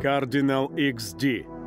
Cardinal XD.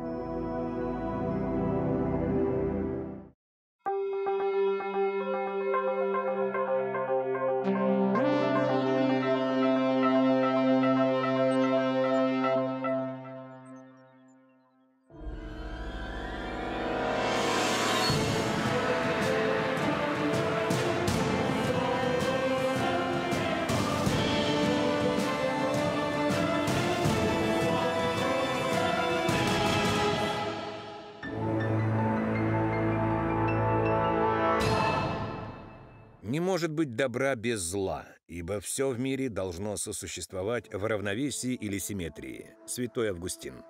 Быть добра без зла, ибо все в мире должно сосуществовать в равновесии или симметрии. Святой Августин.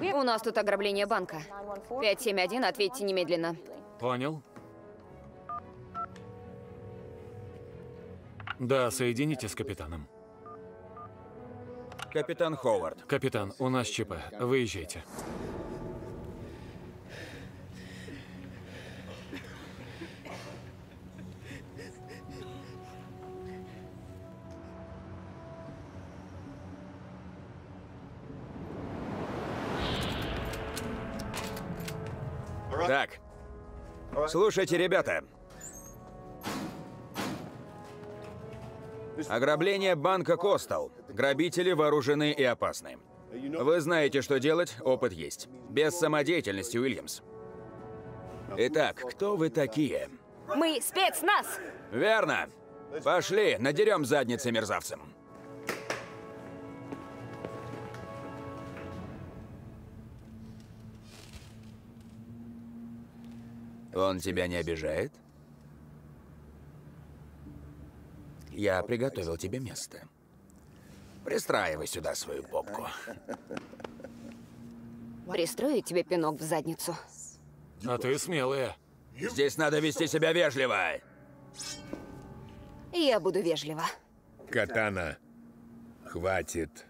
У нас тут ограбление банка. 571, ответьте немедленно. Понял. Да, соедините с капитаном. Капитан Ховард. Капитан, у нас ЧП. Выезжайте. Слушайте, ребята. Ограбление банка Костел. Грабители вооружены и опасны. Вы знаете, что делать, опыт есть. Без самодеятельности, Уильямс. Итак, кто вы такие? Мы спецназ! Верно. Пошли, надерем задницы мерзавцам. Он тебя не обижает? Я приготовил тебе место. Пристраивай сюда свою попку. Пристроить тебе пинок в задницу. А ты смелая. Здесь надо вести себя вежливо. Я буду вежлива. Катана. Хватит.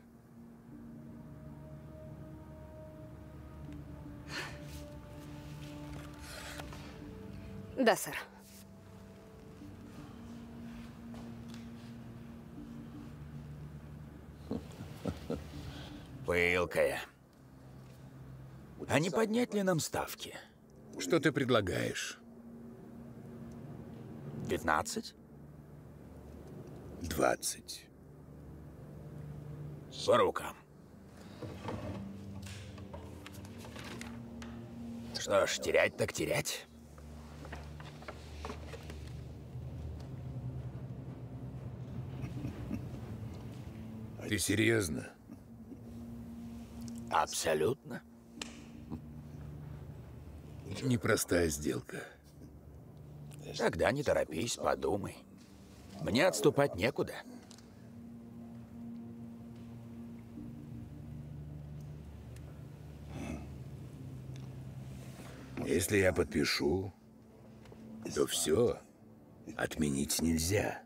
Да, сэр. Пылкая. А не поднять ли нам ставки? Что ты предлагаешь? 15? 20. По рукам. Что ж, терять так терять. Ты серьезно? Абсолютно. Непростая сделка. Тогда не торопись, подумай. Мне отступать некуда. Если я подпишу, то все отменить нельзя.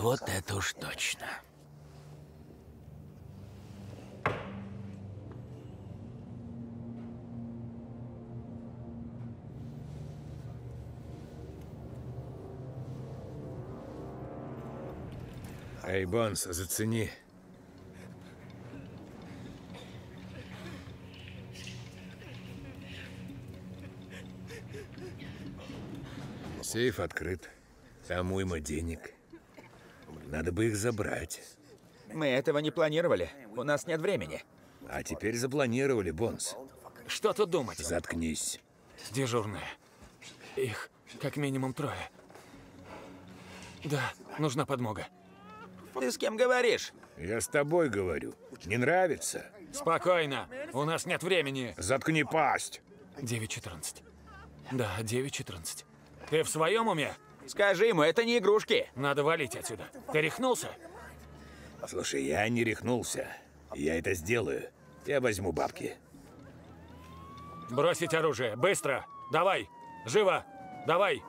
Вот это уж точно. Эй, Бонс, зацени. Сейф открыт. Там уйма денег. Надо бы их забрать. Мы этого не планировали. У нас нет времени. А теперь запланировали, Бонс. Что тут думать? Заткнись. Дежурная. Их как минимум трое. Да, нужна подмога. Ты с кем говоришь? Я с тобой говорю. Не нравится? Спокойно. У нас нет времени. Заткни пасть. 9.14. Да, 9.14. Ты в своем уме? Скажи ему, это не игрушки. Надо валить отсюда. Ты рехнулся? Слушай, я не рехнулся. Я это сделаю. Я возьму бабки. Бросить оружие. Быстро. Давай. Живо. Давай.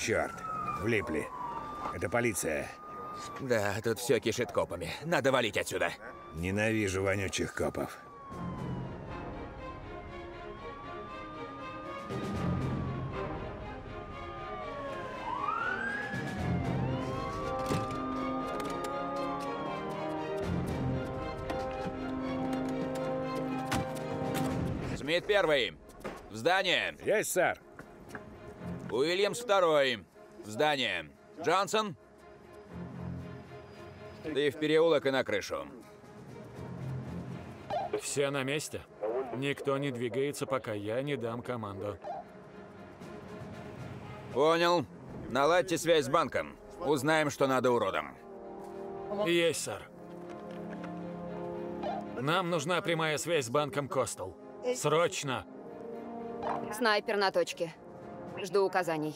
Черт, влипли. Это полиция. Да, тут все кишит копами. Надо валить отсюда. Ненавижу вонючих копов. Первый. В здание. Есть, сэр. Уильямс второй. В здание. Джонсон. Ты в переулок и на крышу. Все на месте. Никто не двигается, пока я не дам команду. Понял. Наладьте связь с банком. Узнаем, что надо уродам. Есть, сэр. Нам нужна прямая связь с банком Костел. Срочно! Снайпер на точке. Жду указаний.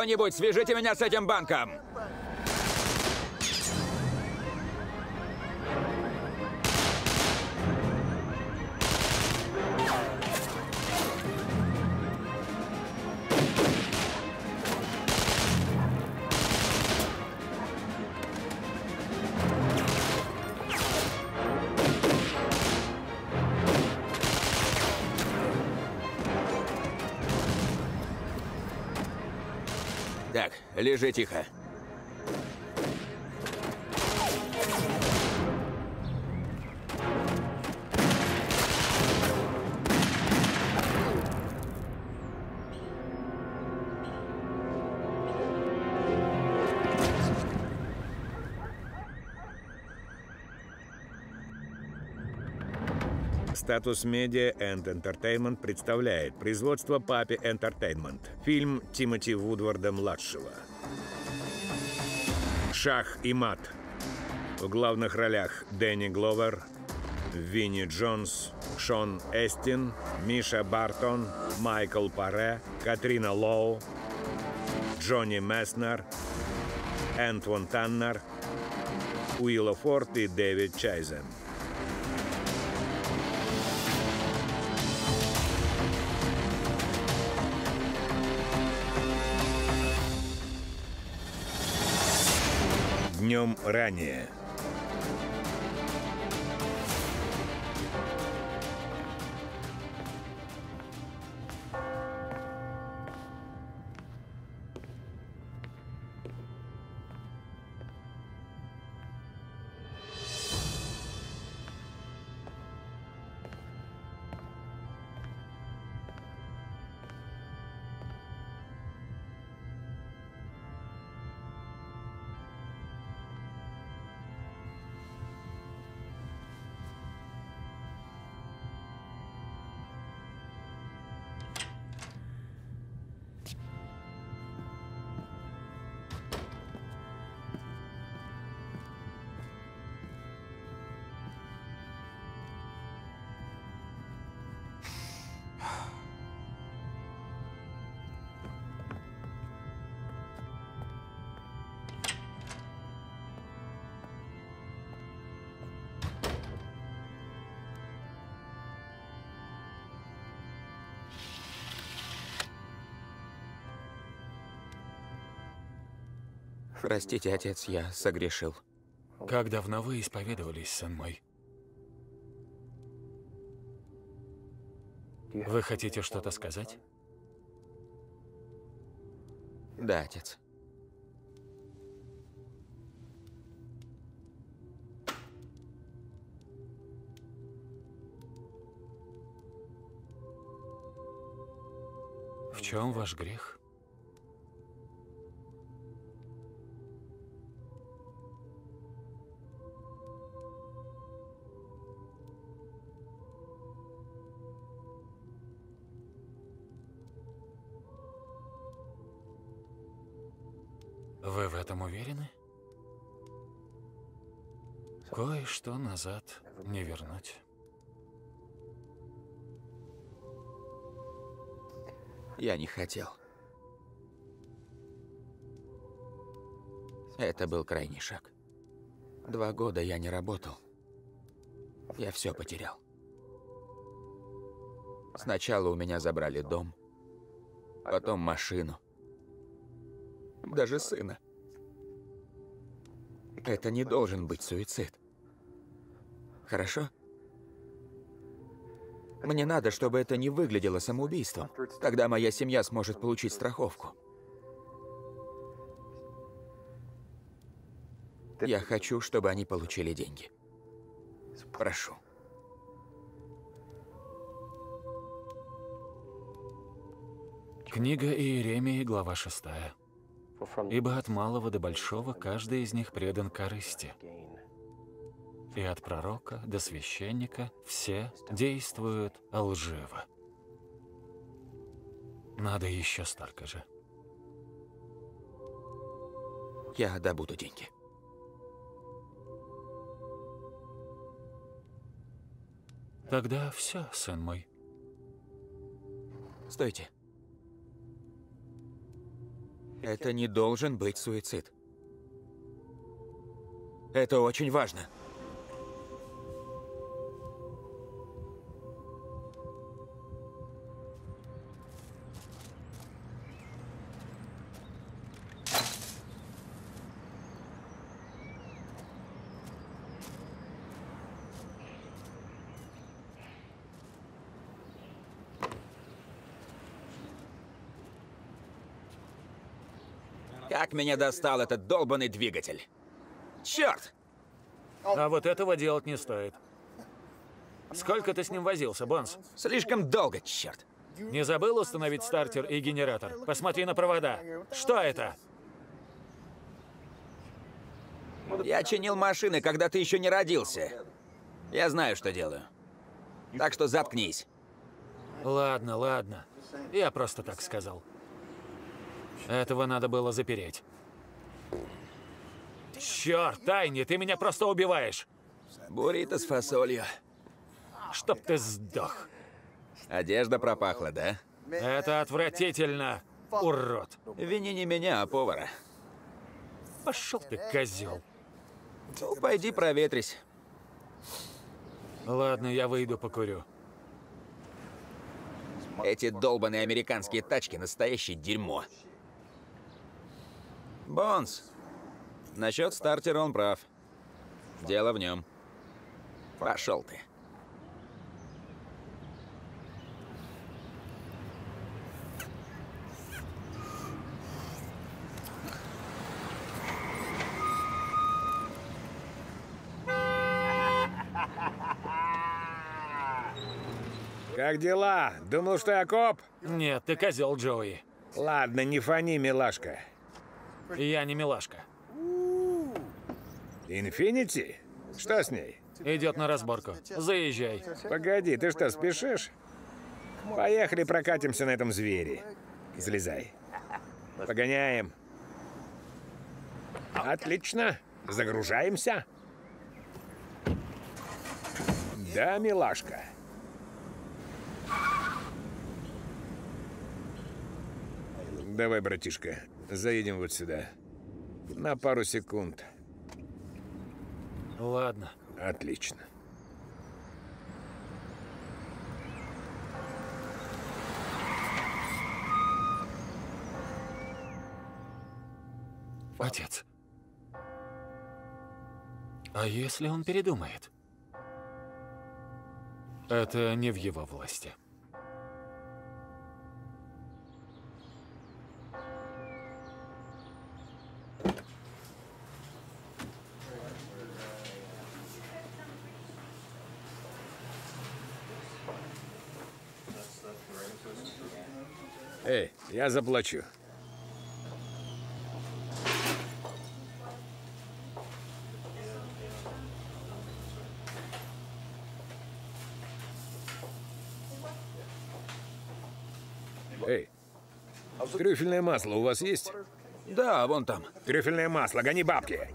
Кто-нибудь, свяжите меня с этим банком! Лежи тихо. Статус Media and Entertainment представляет производство Папи Entertainment. Фильм Тимоти Вудварда-младшего. И мат. В главных ролях Дэнни Гловер, Винни Джонс, Шон Эстин, Миша Бартон, Майкл Паре, Катрина Лоу, Джонни Месснер, Энтвон Таннер, Уилла Форд и Дэвид Чайзен. Днем ранее. Простите, отец, я согрешил. Как давно вы исповедовались, сын мой? Вы хотите что-то сказать? Да, отец. В чем ваш грех? Кое-что назад не вернуть. Я не хотел. Это был крайний шаг. Два года я не работал. Я все потерял. Сначала у меня забрали дом, потом машину, даже сына. Это не должен быть суицид. Хорошо? Мне надо, чтобы это не выглядело самоубийством. Тогда моя семья сможет получить страховку. Я хочу, чтобы они получили деньги. Прошу. Книга Иеремии, глава 6. «Ибо от малого до большого каждый из них предан корысти, и от пророка до священника все действуют лживо». Надо еще столько же. Я добуду деньги. Тогда все, сын мой. Стойте. Это не должен быть суицид. Это очень важно. Как меня достал этот долбанный двигатель. Черт! А вот этого делать не стоит. Сколько ты с ним возился, Бонс? Слишком долго, черт. Не забыл установить стартер и генератор? Посмотри на провода. Что это? Я чинил машины, когда ты еще не родился. Я знаю, что делаю. Так что заткнись. Ладно, ладно. Я просто так сказал. Этого надо было запереть. Черт, Тайни, ты меня просто убиваешь. Буррито с фасолью. Чтоб ты сдох. Одежда пропахла, да? Это отвратительно, урод. Вини не меня, а повара. Пошел ты, козел. Ну, пойди проветрись. Ладно, я выйду покурю. Эти долбаные американские тачки – настоящее дерьмо. Бонс, насчет стартера он прав. Дело в нем. Пошел ты. Как дела? Думал, что я коп? Нет, ты козел, Джоуи. Ладно, не фони, милашка. Я не милашка. Инфинити? Что с ней? Идет на разборку. Заезжай. Погоди, ты что, спешишь? Поехали прокатимся на этом звере. Залезай. Погоняем. Отлично. Загружаемся. Да, милашка. Давай, братишка, заедем вот сюда. На пару секунд. Ладно. Отлично. Отец. А если он передумает? Это не в его власти. Эй, я заплачу. Эй, трюфельное масло у вас есть? Да, вон там. Трюфельное масло, гони бабки.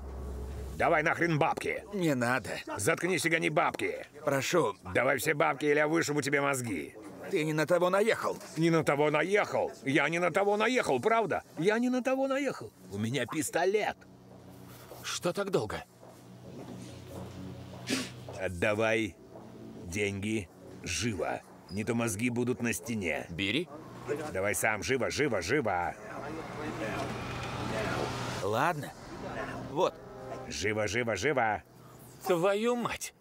Давай нахрен бабки. Не надо. Заткнись и гони бабки. Прошу, Давай все бабки, или я вышибу тебе мозги. Ты не на того наехал. Не на того наехал. Я не на того наехал, правда? Я не на того наехал. У меня пистолет. Что так долго? Отдавай деньги живо. Не то мозги будут на стене. Бери. Давай сам, живо, живо, живо. Ладно. Вот. Живо, живо, живо. Твою мать!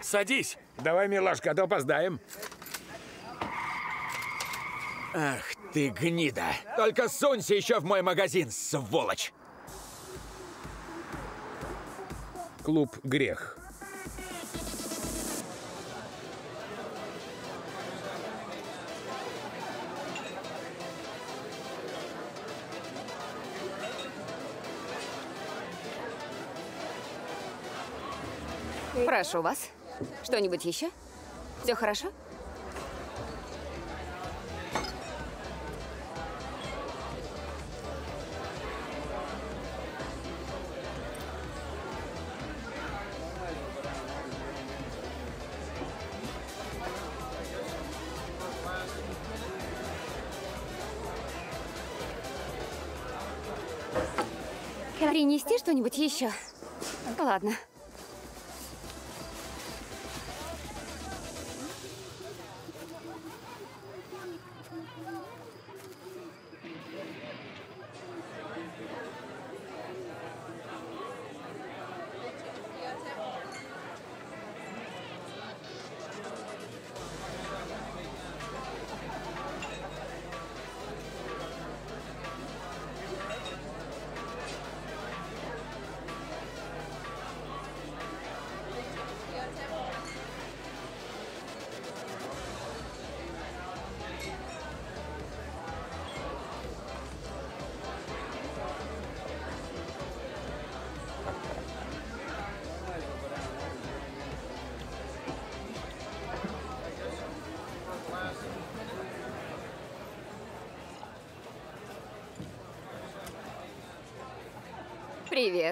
Садись! Давай, милашка, а то опоздаем. Ах ты гнида. Только сунься еще в мой магазин, сволочь. Клуб «Грех». Прошу вас. Что-нибудь еще? Все хорошо? Принести что-нибудь еще? Ладно.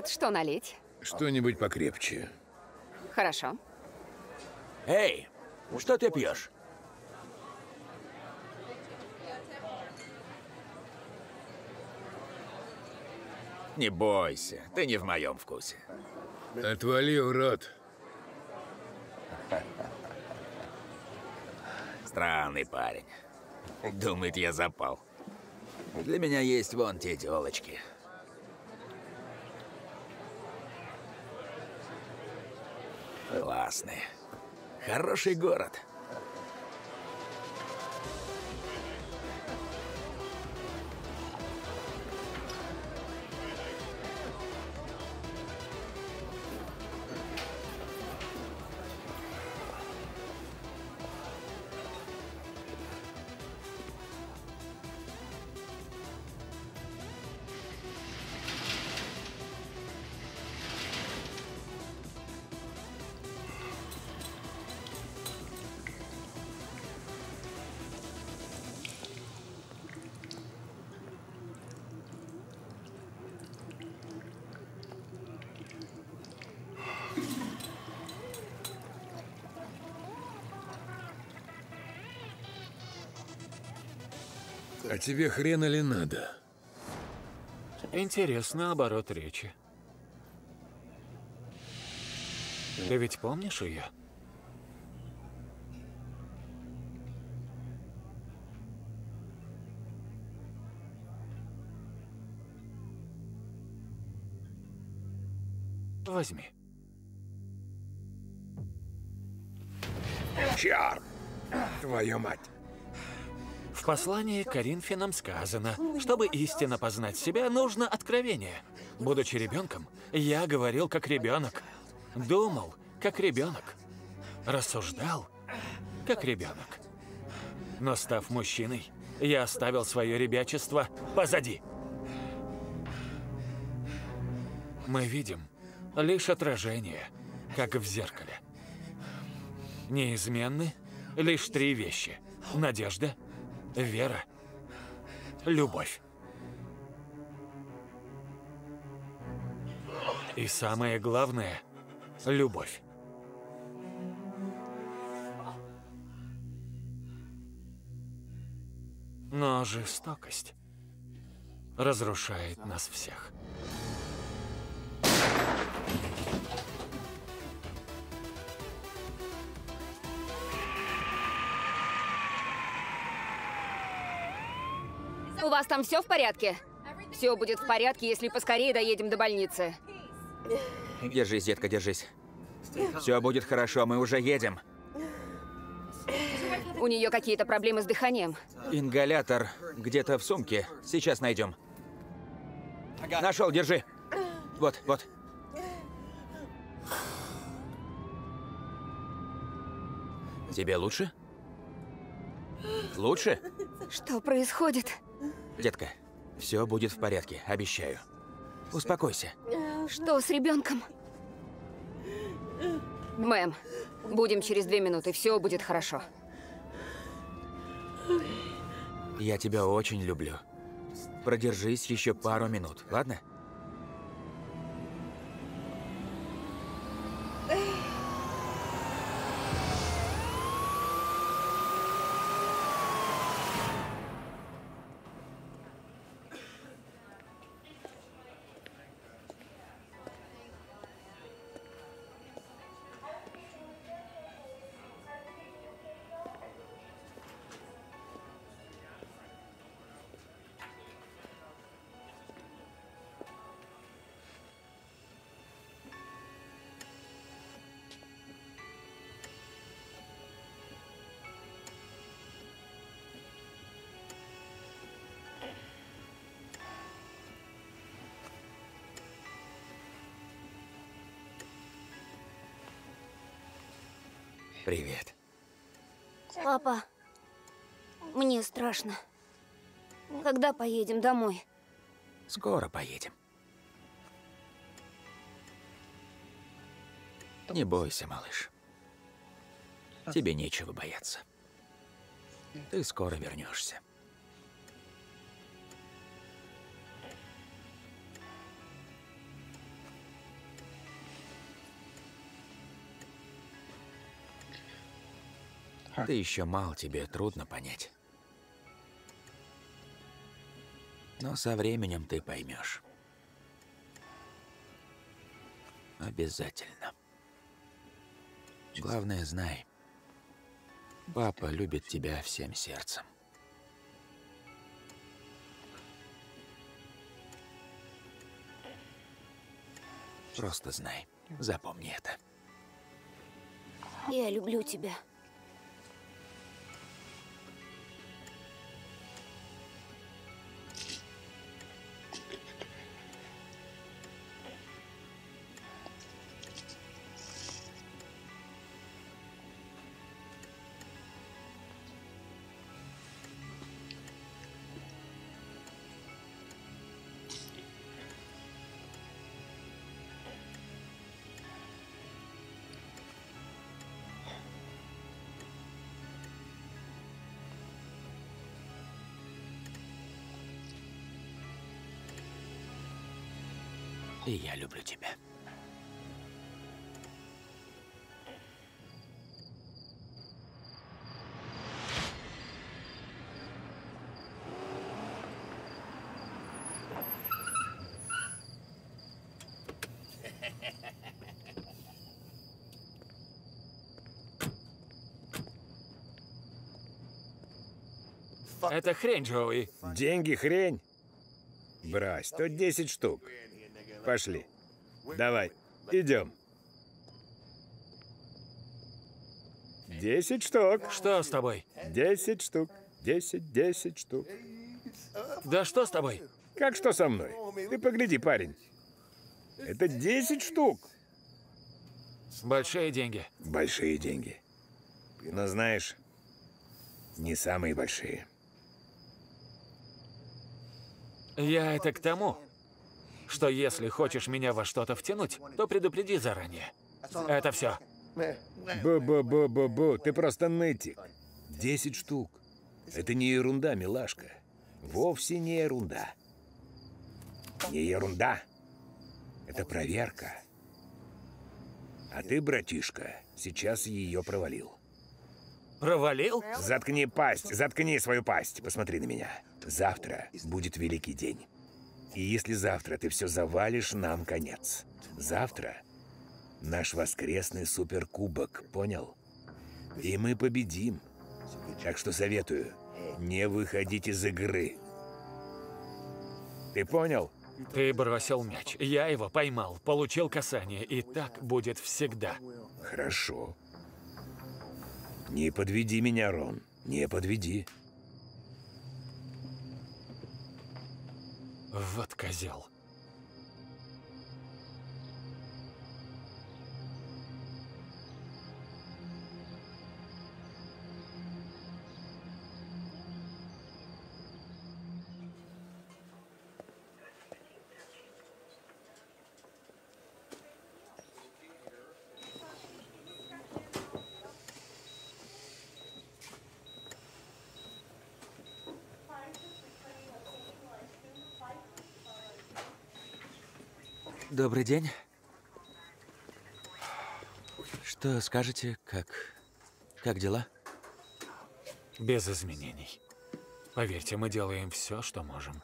Привет, что налить? Что-нибудь покрепче. Хорошо. Эй, что ты пьешь? Не бойся, ты не в моем вкусе. Отвали, урод. Странный парень. Думает, я запал. Для меня есть вон те телочки. Классные. Хороший город. Тебе хрена ли надо? Интересный оборот речи. Ты ведь помнишь ее? Возьми. Черт! Твою мать! В послании к Коринфянам сказано, чтобы истинно познать себя, нужно откровение. Будучи ребенком, я говорил как ребенок, думал как ребенок, рассуждал как ребенок. Но став мужчиной, я оставил свое ребячество позади. Мы видим лишь отражение, как в зеркале. Неизменны лишь три вещи. Надежда, вера, любовь. И самое главное – любовь. Но жестокость разрушает нас всех. У вас там все в порядке? Все будет в порядке, если поскорее доедем до больницы. Держись, детка, держись. Все будет хорошо, мы уже едем. У нее какие-то проблемы с дыханием. Ингалятор где-то в сумке. Сейчас найдем. Нашел, держи. Вот, вот. Тебе лучше? Лучше? Что происходит? Детка, все будет в порядке, обещаю. Успокойся. Что с ребенком? Мэм, будем через две минуты, все будет хорошо. Я тебя очень люблю. Продержись еще пару минут, ладно? Папа, мне страшно. Когда поедем домой? Скоро поедем. Не бойся, малыш. Тебе нечего бояться. Ты скоро вернешься. Ты еще мал, тебе трудно понять. Но со временем ты поймешь. Обязательно. Главное, знай. Папа любит тебя всем сердцем. Просто знай. Запомни это. Я люблю тебя. И я люблю тебя. Это хрень, Джоуи. Деньги хрень. Брось, тут 10 штук. Пошли. Давай, идем. 10 штук. Что с тобой? 10 штук. 10, 10 штук. Да что с тобой? Как что со мной? Ты погляди, парень. Это 10 штук. Большие деньги. Большие деньги. Но знаешь, не самые большие. Я это к тому, что если хочешь меня во что-то втянуть, то предупреди заранее. Это все. Бу-бу-бу-бу-бу, ты просто нытик. 10 штук. Это не ерунда, милашка. Вовсе не ерунда. Не ерунда. Это проверка. А ты, братишка, сейчас ее провалил. Провалил? Заткни пасть, заткни свою пасть. Посмотри на меня. Завтра будет великий день. И если завтра ты все завалишь, нам конец. Завтра наш воскресный суперкубок, понял? И мы победим. Так что советую, не выходить из игры. Ты понял? Ты бросил мяч, я его поймал, получил касание, и так будет всегда. Хорошо. Не подведи меня, Рон. Не подведи. Вот козел. Добрый день. Что скажете, как... как дела? Без изменений. Поверьте, мы делаем все, что можем.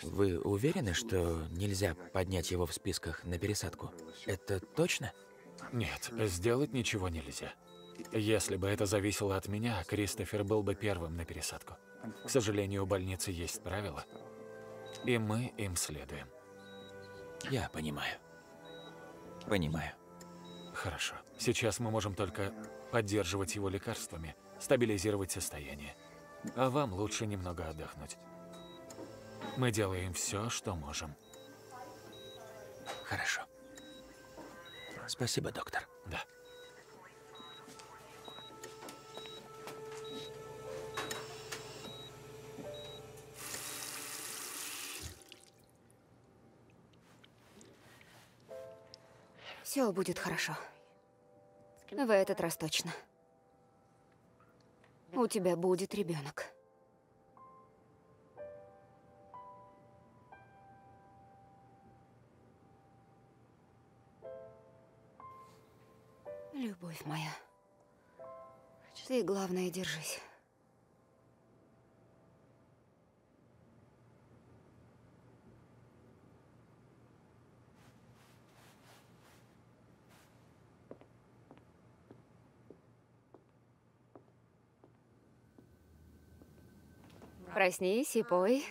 Вы уверены, что нельзя поднять его в списках на пересадку? Это точно? Нет, сделать ничего нельзя. Если бы это зависело от меня, Кристофер был бы первым на пересадку. К сожалению, у больницы есть правила, и мы им следуем. Я понимаю. Понимаю. Хорошо. Сейчас мы можем только поддерживать его лекарствами, стабилизировать состояние. А вам лучше немного отдохнуть. Мы делаем все, что можем. Хорошо. Спасибо, доктор. Да. Все будет хорошо. В этот раз точно. У тебя будет ребенок. Любовь моя. Ты, главное, держись. Проснись и пой.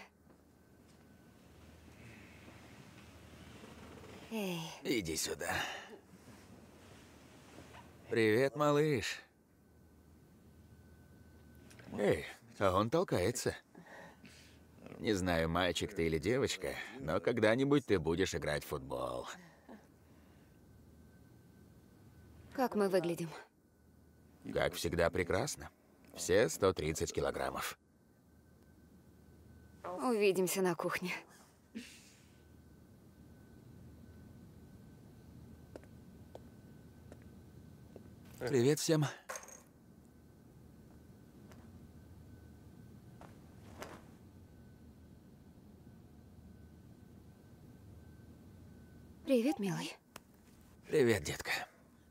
Эй, Иди сюда. Привет, малыш. Эй, а он толкается. Не знаю, мальчик ты или девочка, но когда-нибудь ты будешь играть в футбол. как мы выглядим? Как всегда, прекрасно. Все 130 килограммов. Увидимся на кухне. Привет всем. Привет, милый. Привет, детка.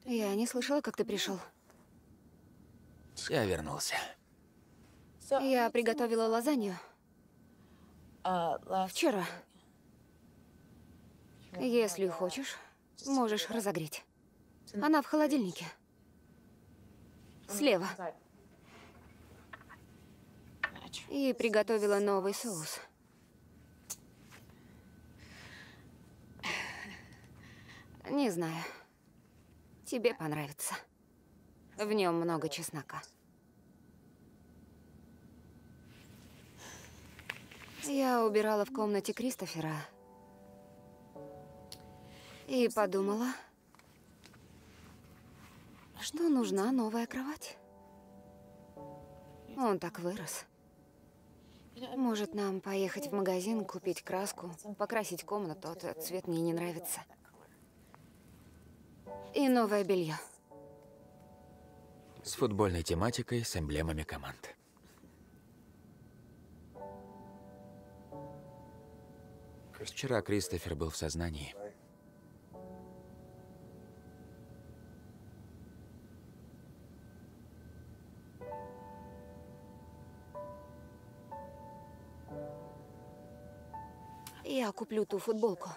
Я не слышала, как ты пришел. Я вернулся. Я приготовила лазанью вчера. Если хочешь, можешь разогреть. Она в холодильнике. Слева. И приготовила новый соус. Не знаю. Тебе понравится. В нем много чеснока. Я убирала в комнате Кристофера. И подумала, что нужна новая кровать. Он так вырос. Может, нам поехать в магазин, купить краску, покрасить комнату, а то цвет мне не нравится. И новое белье. С футбольной тематикой, с эмблемами команд. Вчера Кристофер был в сознании. Я куплю ту футболку,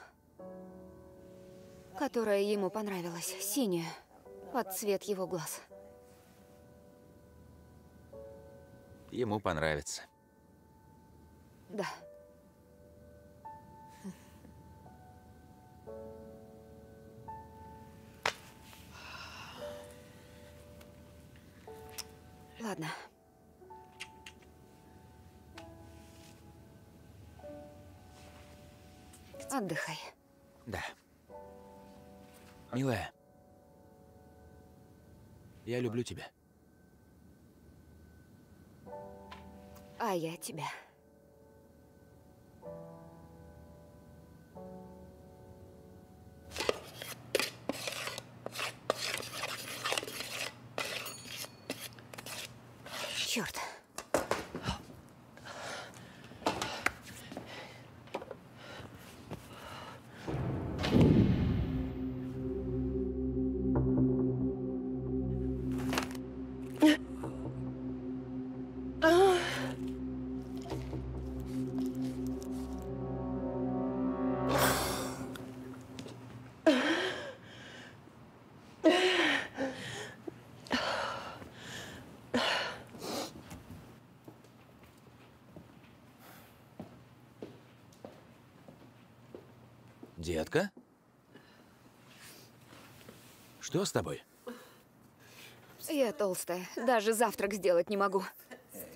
которая ему понравилась, синюю, под цвет его глаз. Ему понравится. Да. Ладно. Отдыхай. Да. Милая, я люблю тебя. А я тебя. Детка? Что с тобой? Я толстая. Даже завтрак сделать не могу.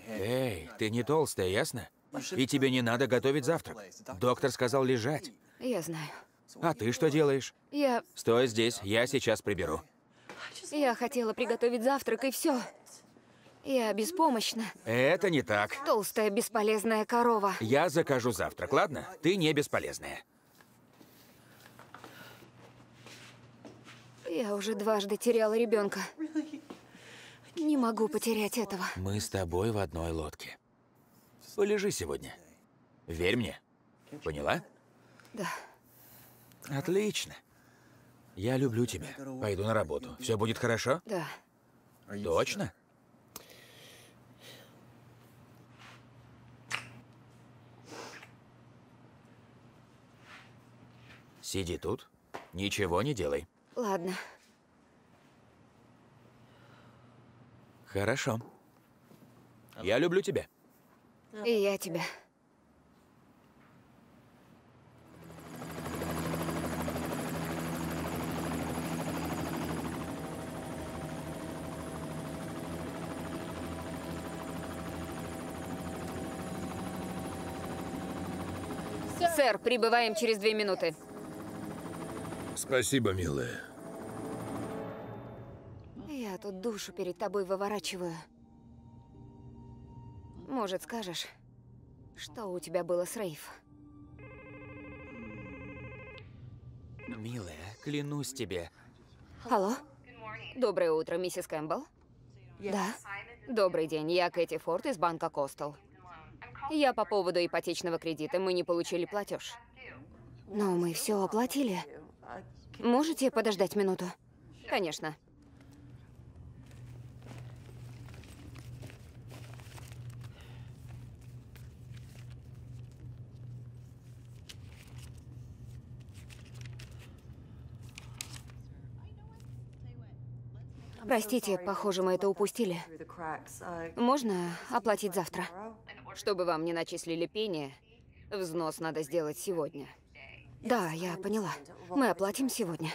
Эй, ты не толстая, ясно? И тебе не надо готовить завтрак. Доктор сказал лежать. Я знаю. А ты что делаешь? Я... Стой здесь, я сейчас приберу. Я хотела приготовить завтрак, и все. Я беспомощна. Это не так. Толстая, бесполезная корова. Я закажу завтрак, ладно? Ты не бесполезная. Я уже дважды теряла ребенка. Не могу потерять этого. Мы с тобой в одной лодке. Полежи сегодня. Верь мне. Поняла? Да. Отлично. Я люблю тебя. Пойду на работу. Все будет хорошо? Да. Точно? Сиди тут. Ничего не делай. Ладно. Хорошо. Я люблю тебя. И я тебя. Сэр, прибываем через две минуты. Спасибо, милая. Я тут душу перед тобой выворачиваю. Может, скажешь, что у тебя было с Рейф? Милая, клянусь тебе. Алло? Доброе утро, миссис Кэмпбелл. Да. Добрый день, я Кэти Форд из банка Костел. Я по поводу ипотечного кредита, мы не получили платеж. Но мы все оплатили. Можете подождать минуту? Конечно. Простите, похоже, мы это упустили. Можно оплатить завтра? Чтобы вам не начислили пение, взнос надо сделать сегодня. Да, я поняла. Мы оплатим сегодня.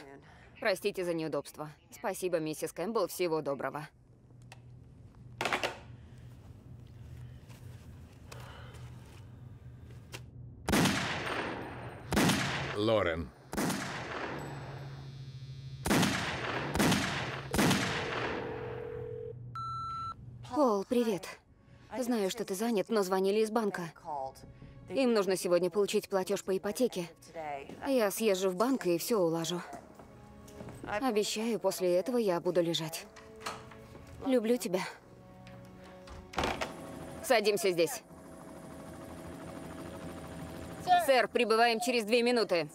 Простите за неудобство. Спасибо, миссис Кэмпбелл. Всего доброго. Лорен. Пол, привет. Знаю, что ты занят, но звонили из банка. Им нужно сегодня получить платеж по ипотеке. Я съезжу в банк и все улажу. Обещаю, после этого я буду лежать. Люблю тебя. Садимся здесь. Сэр, прибываем через две минуты.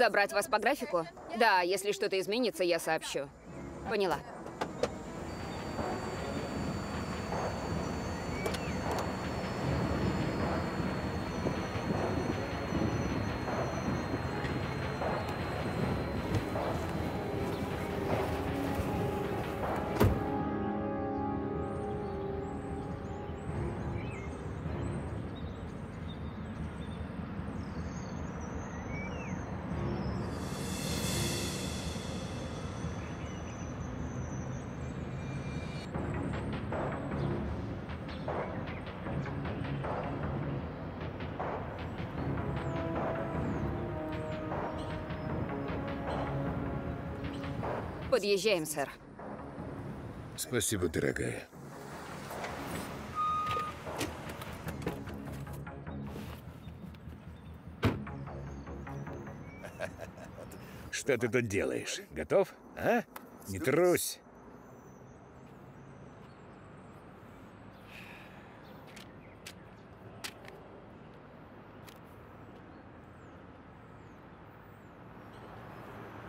Забрать вас по графику? Да, если что-то изменится, я сообщу. Поняла. Подъезжаем, сэр. Спасибо, дорогая. Что ты тут делаешь? Готов? А? Не трусь.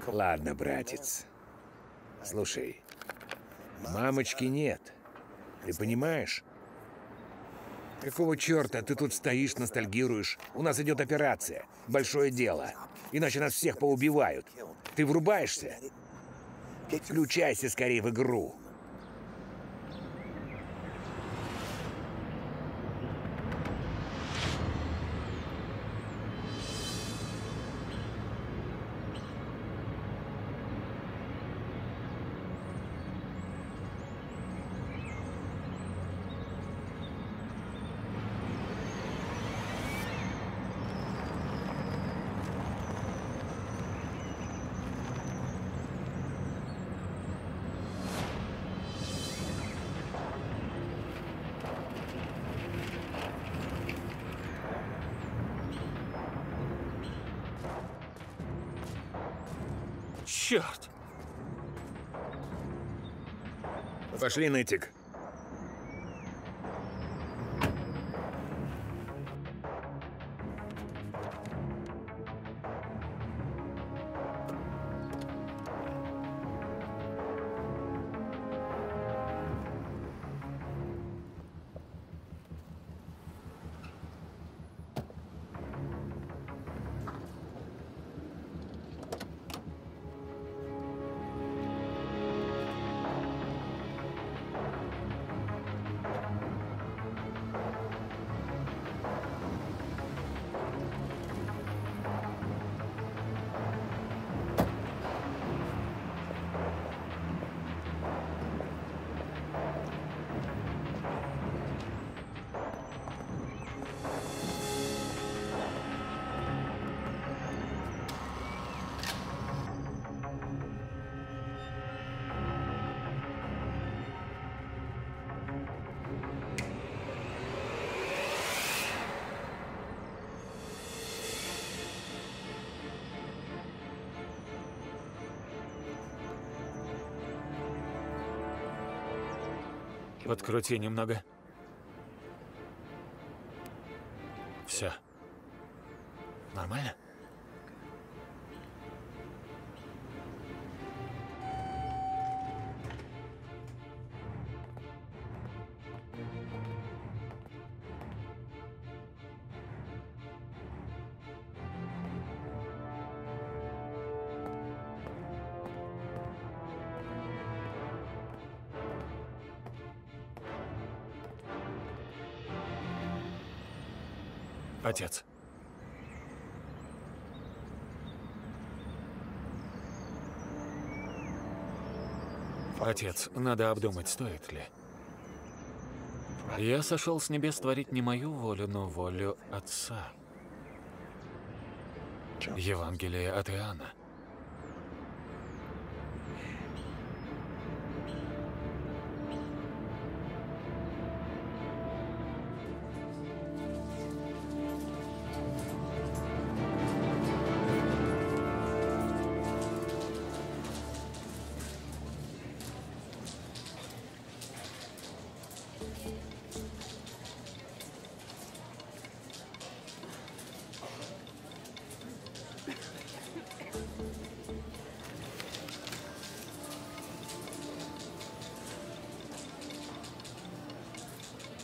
Ладно, братец. Слушай, мамочки нет. Ты понимаешь? Какого черта ты тут стоишь, ностальгируешь? У нас идет операция. Большое дело. Иначе нас всех поубивают. Ты врубаешься? Включайся скорее в игру. Черт! Пошли, нытик. Подкрути немного. Отец. Отец, надо обдумать, стоит ли. Я сошел с небес творить не мою волю, но волю Отца. Евангелие от Иоанна.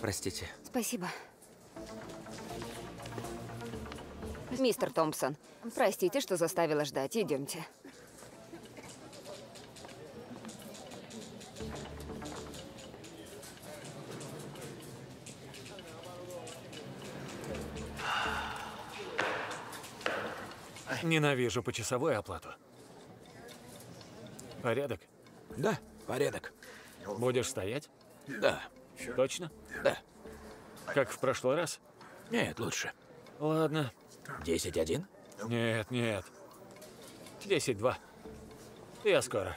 Простите. Спасибо. Мистер Томпсон, простите, что заставила ждать. Идемте. Ненавижу почасовую оплату. Порядок? Да, порядок. Будешь стоять? Да, Точно? Как в прошлый раз? Нет, лучше. Ладно. 10-1? Нет, нет. Десять-два. Я скоро.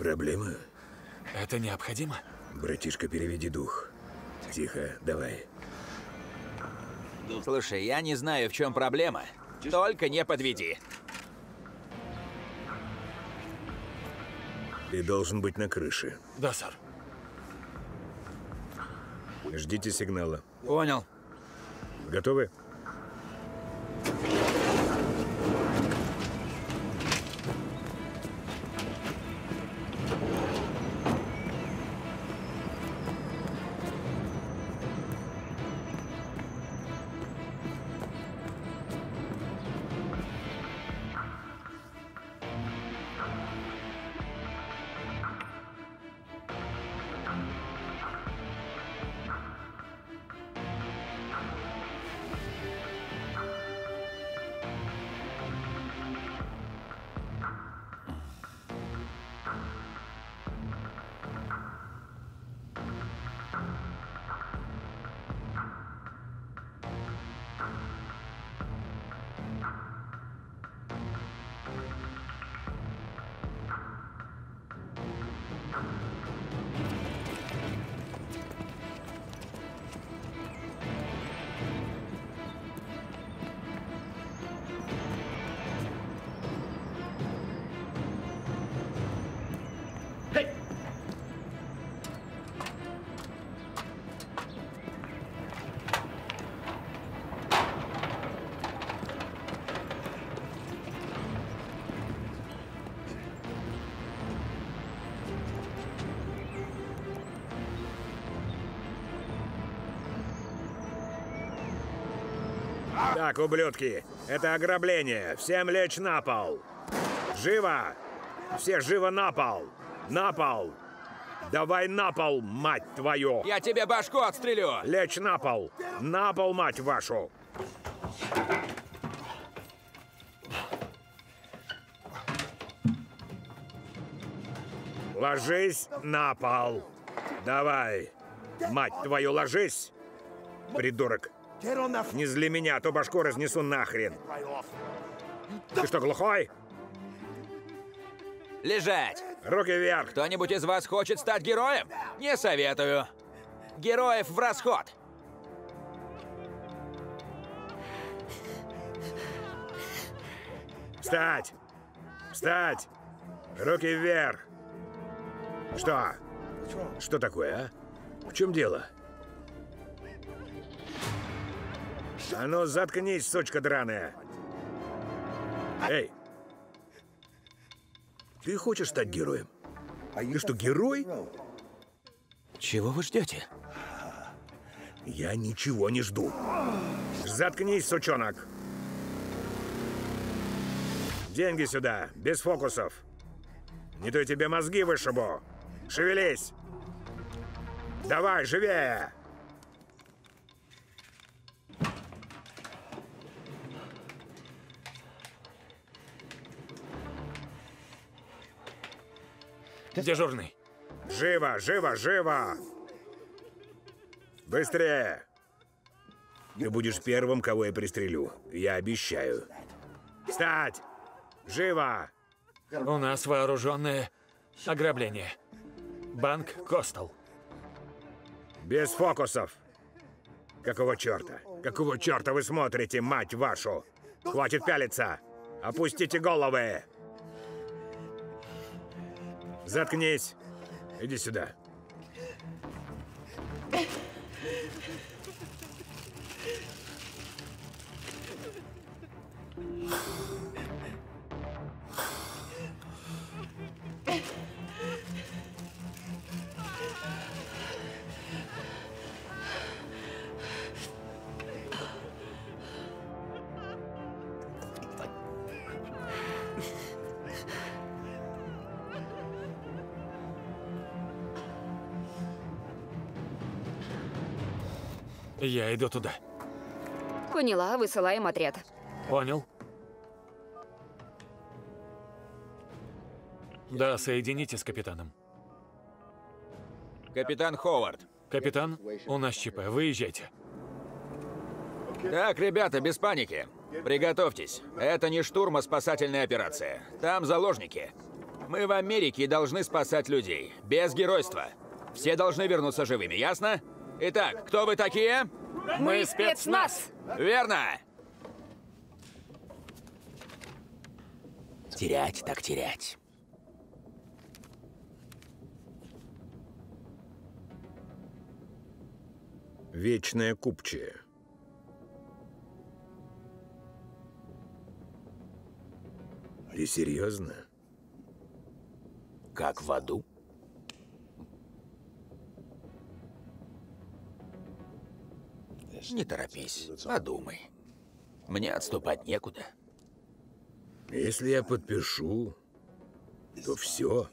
Проблема? Это необходимо? Братишка, переведи дух. Тихо, давай. Слушай, я не знаю, в чем проблема. Только не подведи. Ты должен быть на крыше. Да, сэр. Ждите сигнала. Понял. Готовы? Так, ублюдки, это ограбление. Всем лечь на пол. Живо! Все живо на пол! На пол! Давай на пол, мать твою! Я тебе башку отстрелю! Лечь на пол! На пол, мать вашу! Ложись на пол! Давай! Мать твою, ложись! Придурок! Не зли меня, а то башку разнесу нахрен! Ты что, глухой? Лежать! Руки вверх! Кто-нибудь из вас хочет стать героем? Не советую. Героев в расход. Встать! Встать! Руки вверх! Что? Что такое, а? В чем дело? А ну, заткнись, сучка драная! Эй! Ты хочешь стать героем? Ты что, герой? Чего вы ждете? Я ничего не жду. Заткнись, сучонок! Деньги сюда, без фокусов. Не то я тебе мозги вышибу. Шевелись! Давай, живее! Дежурный. Живо, живо, живо! Быстрее! Ты будешь первым, кого я пристрелю. Я обещаю. Встать! Живо! У нас вооруженное ограбление. Банк Костел. Без фокусов. Какого черта? Какого черта вы смотрите, мать вашу? Хватит пялиться! Опустите головы! Заткнись! Иди сюда. Я иду туда. Поняла, высылаем отряд. Понял. Да, соедините с капитаном. Капитан Ховард. Капитан, у нас ЧП, выезжайте. Так, ребята, без паники. Приготовьтесь. Это не штурм, а спасательная операция. Там заложники. Мы в Америке и должны спасать людей. Без геройства. Все должны вернуться живыми, ясно? Итак, кто вы такие? Мы спецназ! Верно! Терять так терять. Вечная купчая. Ты серьезно? Как в аду? Не торопись, подумай. Мне отступать некуда. Если я подпишу, то все.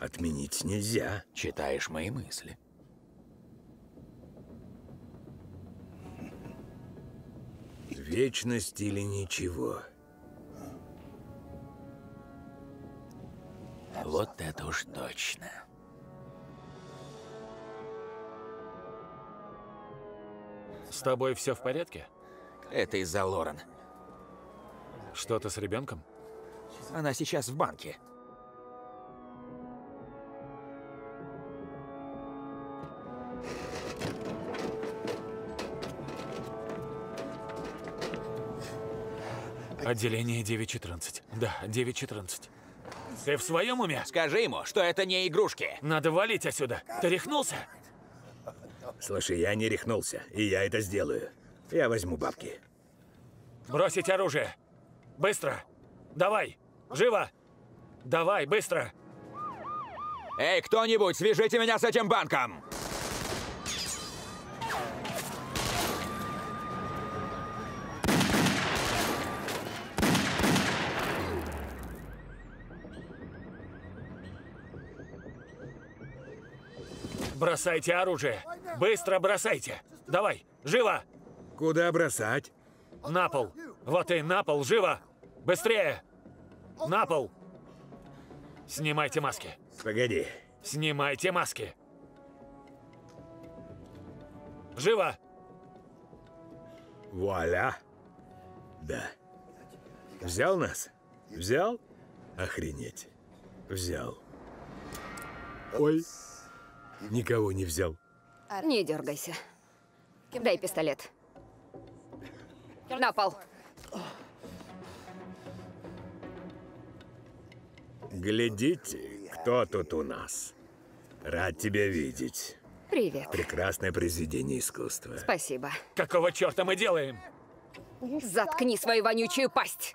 Отменить нельзя. Читаешь мои мысли. Вечность или ничего. Вот это уж точно. С тобой все в порядке? Это из-за Лорен. Что-то с ребенком? Она сейчас в банке. Отделение 914. Да, 914. Ты в своем уме? Скажи ему, что это не игрушки. Надо валить отсюда. Ты рехнулся? Слушай, я не рехнулся, и я это сделаю. Я возьму бабки. Бросить оружие. Быстро. Давай. Живо. Давай, быстро. Эй, кто-нибудь, свяжите меня с этим банком! Бросайте оружие. Быстро бросайте. Давай, живо! Куда бросать? На пол. Вот и на пол, живо! Быстрее! На пол! Снимайте маски. Погоди. Снимайте маски. Живо! Вуаля. Да. Взял нас? Взял? Охренеть. Взял. Ой. Никого не взял. Не дергайся. Дай пистолет. На пол. Глядите, кто тут у нас. Рад тебя видеть. Привет. Прекрасное произведение искусства. Спасибо. Какого черта мы делаем? Заткни свою вонючую пасть.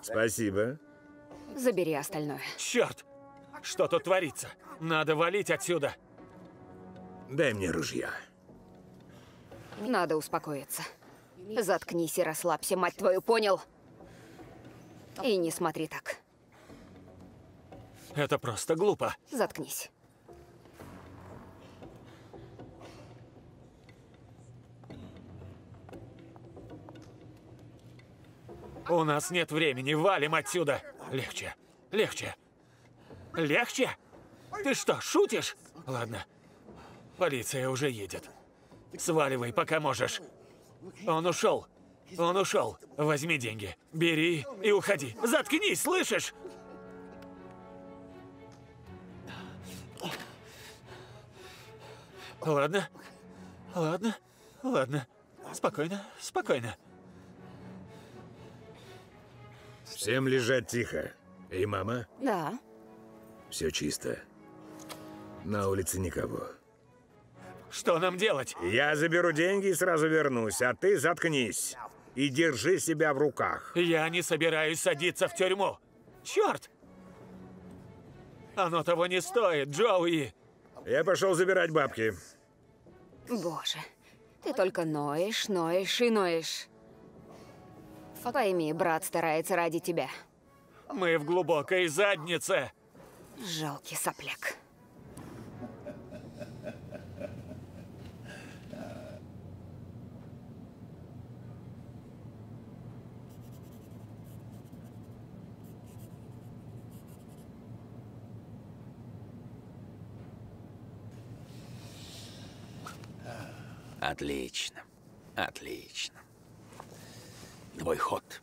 Спасибо. Забери остальное. Черт! Что тут творится? Надо валить отсюда. Дай мне ружья. Надо успокоиться. Заткнись и расслабься, мать твою, понял? И не смотри так. Это просто глупо. Заткнись. У нас нет времени, валим отсюда. Легче, легче. Легче? Ты что, шутишь? Ладно. Полиция уже едет. Сваливай, пока можешь. Он ушел. Он ушел. Возьми деньги. Бери и уходи. Заткнись, слышишь? Ладно. Ладно. Ладно. Спокойно, спокойно. Всем лежать тихо. И мама, Да. все чисто. На улице никого. Что нам делать? Я заберу деньги и сразу вернусь, а ты заткнись. И держи себя в руках. Я не собираюсь садиться в тюрьму. Черт! Оно того не стоит, Джоуи. Я пошел забирать бабки. Боже, ты только ноешь, ноешь и ноешь. Пойми, брат старается ради тебя. Мы в глубокой заднице. Жалкий сопляк. Отлично. Отлично. Твой ход.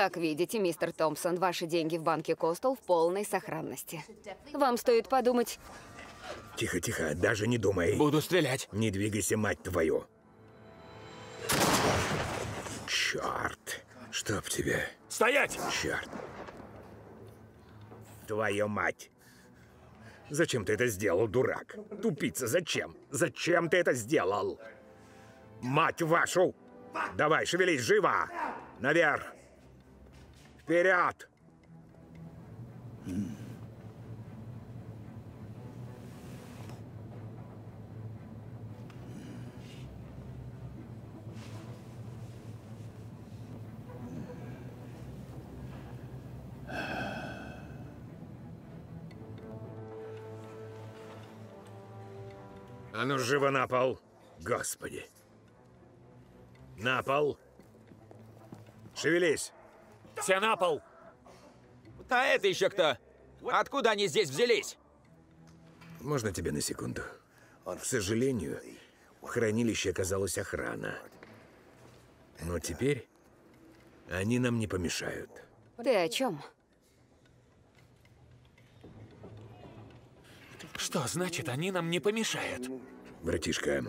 Как видите, мистер Томпсон, ваши деньги в банке Костел в полной сохранности. Вам стоит подумать... Тихо, тихо, даже не думай. Буду стрелять. Не двигайся, мать твою. Черт. Чтоб тебе. Стоять! Черт. Твою мать. Зачем ты это сделал, дурак? Тупица, зачем? Зачем ты это сделал? Мать вашу! Давай, шевелись, живо! Наверх! Вперед! А ну, живо на пол. Господи. На пол. Шевелись. Все на пол! А это еще кто? Откуда они здесь взялись? Можно тебя на секунду? К сожалению, в хранилище оказалась охрана. Но теперь они нам не помешают. Ты о чем? Что значит, они нам не помешают? Братишка,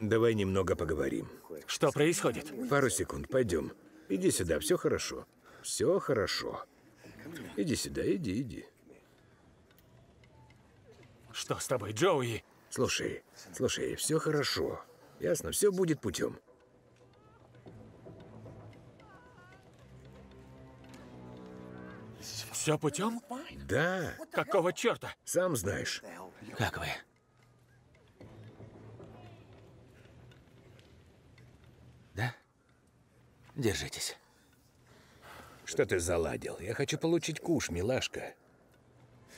давай немного поговорим. Что происходит? Пару секунд, пойдем. Иди сюда, все хорошо. Все хорошо. Иди сюда, иди, иди. Что с тобой, Джоуи? Слушай, слушай, все хорошо. Ясно, все будет путем. Все путем? Да, Какого черта? сам знаешь. Как вы? Да? Держитесь. Что ты заладил? Я хочу получить куш, милашка.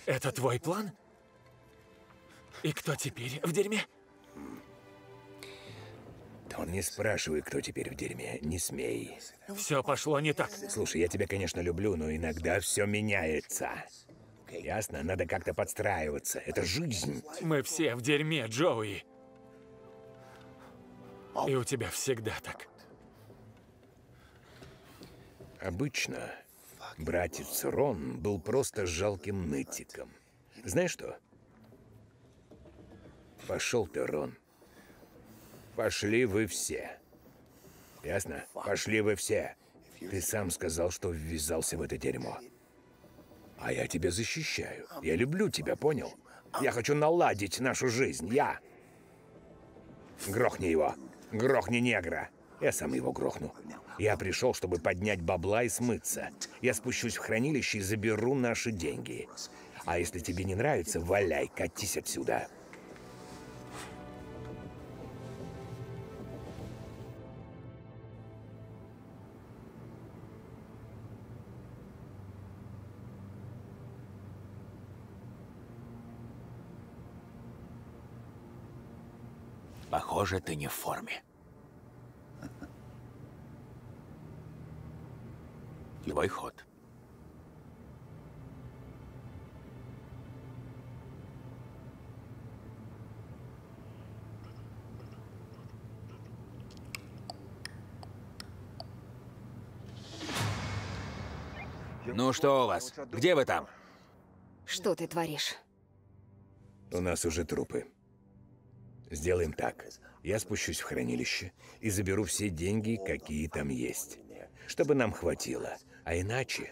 Это твой план? И кто теперь в дерьме? Он не спрашивай, кто теперь в дерьме. Не смей. Все пошло не так. Слушай, я тебя, конечно, люблю, но иногда все меняется. Ясно? Надо как-то подстраиваться. Это жизнь. Мы все в дерьме, Джоуи. И у тебя всегда так. Обычно братец Рон был просто жалким нытиком. Знаешь что? Пошел ты, Рон. Пошли вы все. Ясно? Пошли вы все. Ты сам сказал, что ввязался в это дерьмо. А я тебя защищаю. Я люблю тебя, понял? Я хочу наладить нашу жизнь. Я. Грохни его. Грохни негра. Я сам его грохну. Я пришел, чтобы поднять бабла и смыться. Я спущусь в хранилище и заберу наши деньги. А если тебе не нравится, валяй, катись отсюда. Похоже, ты не в форме. Твой ход. Ну что у вас? Где вы там? Что ты творишь? У нас уже трупы. Сделаем так. Я спущусь в хранилище и заберу все деньги, какие там есть. Чтобы нам хватило. А иначе...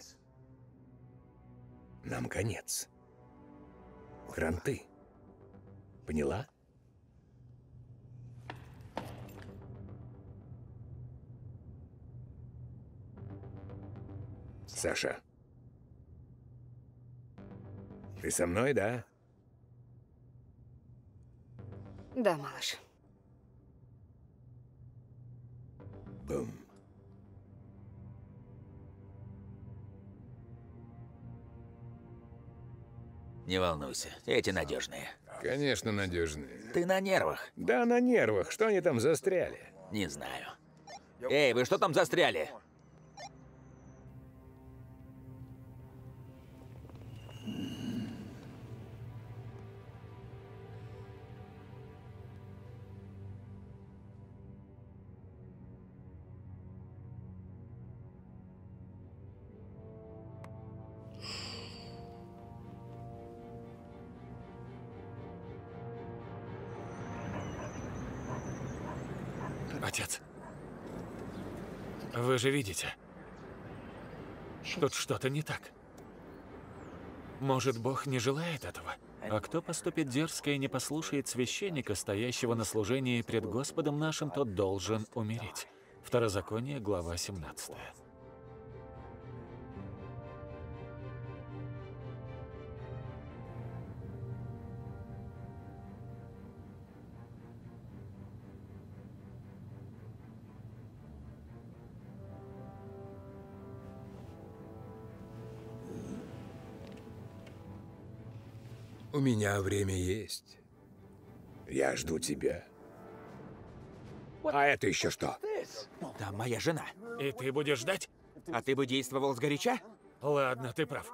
Нам конец. Кранты. Поняла? Саша. Ты со мной, да? Да, малыш. Бум. Не волнуйся, эти надежные. Конечно, надежные. Ты на нервах? Да, на нервах. Что они там застряли? Не знаю. Эй, вы что там застряли? Вы же видите. Тут что-то не так. Может, Бог не желает этого? А кто поступит дерзко и не послушает священника, стоящего на служении пред Господом нашим, тот должен умереть. Второзаконие, глава 17. У меня время есть. Я жду тебя. А это еще что? Там моя жена. И ты будешь ждать? А ты бы действовал сгоряча? Ладно, ты прав.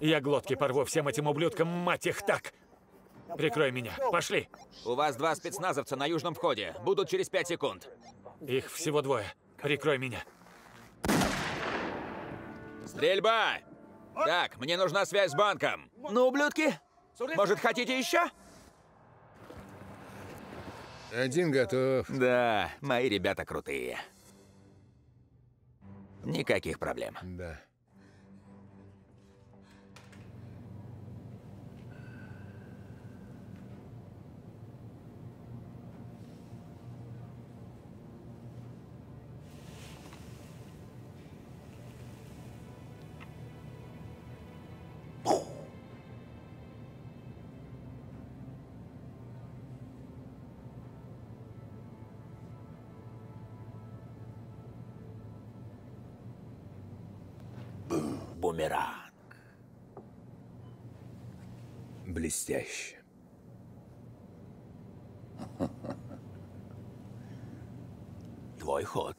Я глотки порву всем этим ублюдкам, мать их так! Прикрой меня. Пошли. У вас два спецназовца на южном входе. Будут через пять секунд. Их всего двое. Прикрой меня. Стрельба! Так, мне нужна связь с банком. Ну, ублюдки, Может, хотите еще? Один готов. Да, мои ребята крутые. Никаких проблем. Да. Блестяще. Твой ход.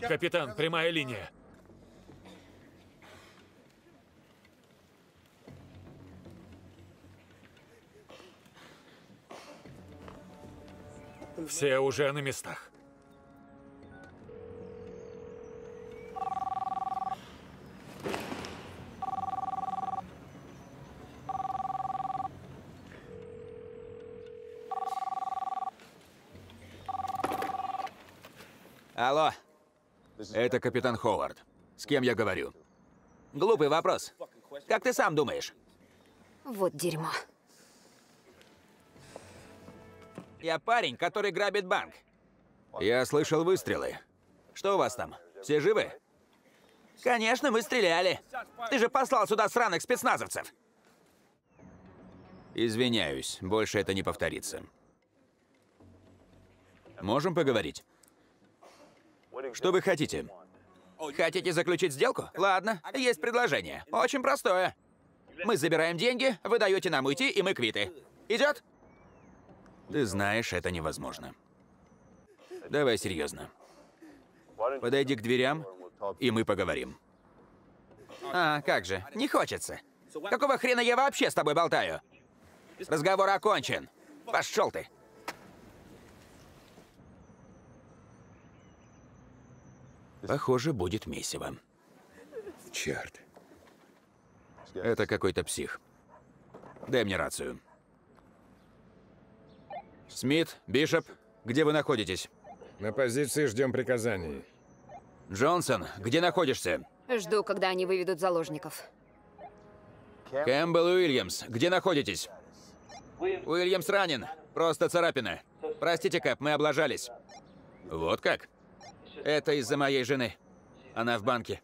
Капитан, прямая линия. Все уже на местах. Алло. Это капитан Ховард. С кем я говорю? Глупый вопрос. Как ты сам думаешь? Вот дерьмо. Я парень, который грабит банк. Я слышал выстрелы. Что у вас там? Все живы? Конечно, мы стреляли. Ты же послал сюда сраных спецназовцев. Извиняюсь, больше это не повторится. Можем поговорить? Что вы хотите? Хотите заключить сделку? Ладно, есть предложение. Очень простое. Мы забираем деньги, вы даете нам уйти, и мы квиты. Идет? Ты знаешь, это невозможно. Давай серьезно. Подойди к дверям, и мы поговорим. А, как же, не хочется. Какого хрена я вообще с тобой болтаю? Разговор окончен. Пошел ты. Похоже, будет месиво. Черт. Это какой-то псих. Дай мне рацию. Смит, Бишоп, где вы находитесь? На позиции ждем приказаний. Джонсон, где находишься? Жду, когда они выведут заложников. Кэмпбелл и Уильямс, где находитесь? Уильямс ранен. Просто царапина. Простите, Кэп, мы облажались. Вот как? Это из-за моей жены. Она в банке.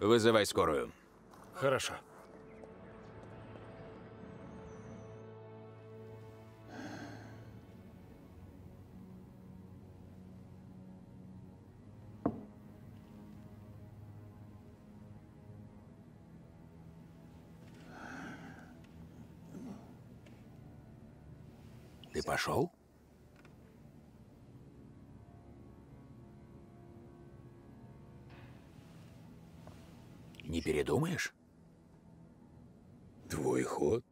Вызывай скорую. Хорошо. Пошел? Не передумаешь? Твой ход.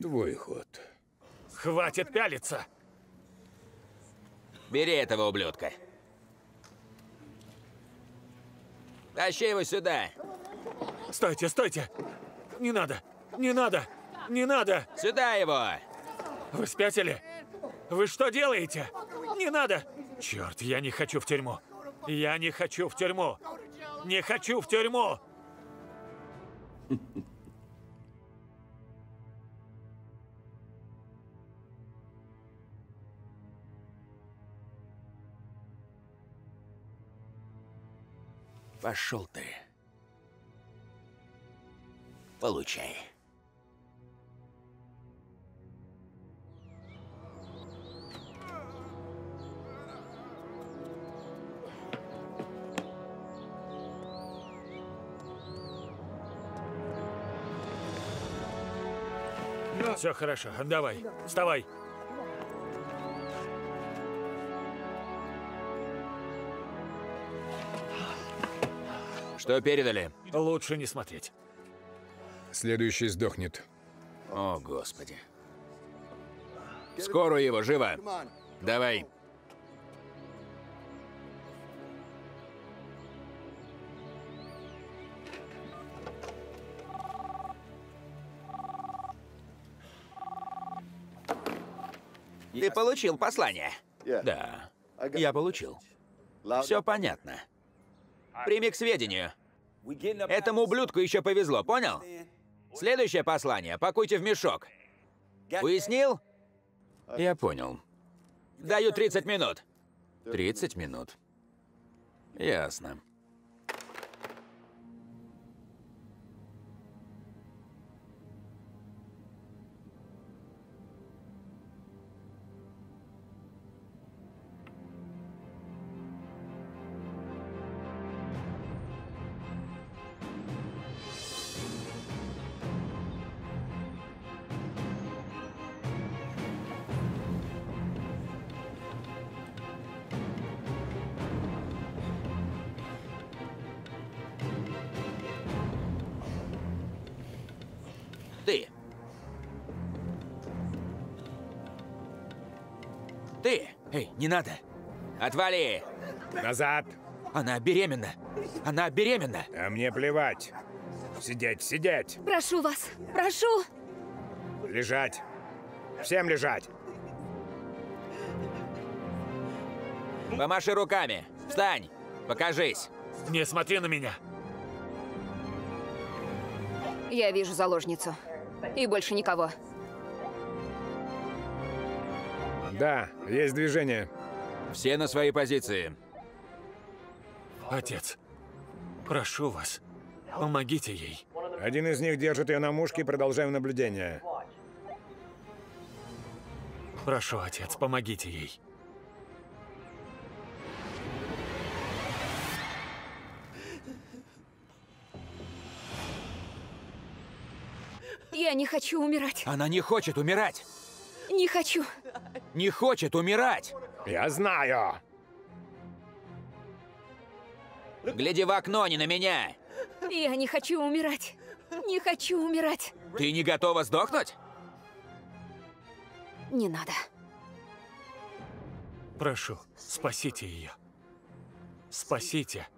Твой ход. Хватит пялиться! Бери этого ублюдка. Тащи его сюда. Стойте, стойте! Не надо! Не надо! Не надо! Сюда его! Вы спятили? Вы что делаете? Не надо! Черт, я не хочу в тюрьму. Я не хочу в тюрьму. Не хочу в тюрьму! Пошел ты. Получай. Все хорошо, давай, вставай. Что передали? Лучше не смотреть. Следующий сдохнет. О, Господи. Скорую его, живо! Давай. Ты получил послание? Да, я получил. Все понятно. Прими к сведению. Этому ублюдку еще повезло, понял? Следующее послание пакуйте в мешок. Уяснил? Я понял. Даю 30 минут. 30 минут. Ясно. Не надо. Отвали. Назад! Она беременна. Она беременна. А мне плевать. Сидеть, сидеть! Прошу вас, прошу. Лежать! Всем лежать! Помаши руками. Встань. Покажись. Не смотри на меня. Я вижу заложницу. И больше никого. Да, есть движение. Все на свои позиции. Отец, прошу вас, помогите ей. Один из них держит ее на мушке, продолжаем наблюдение. Прошу, отец, помогите ей. Я не хочу умирать. Она не хочет умирать. Не хочу. Не хочет умирать. Я знаю! Гляди в окно, не на меня. Я не хочу умирать. Не хочу умирать. Ты не готова сдохнуть? Не надо. Прошу, спасите ее. Спасите.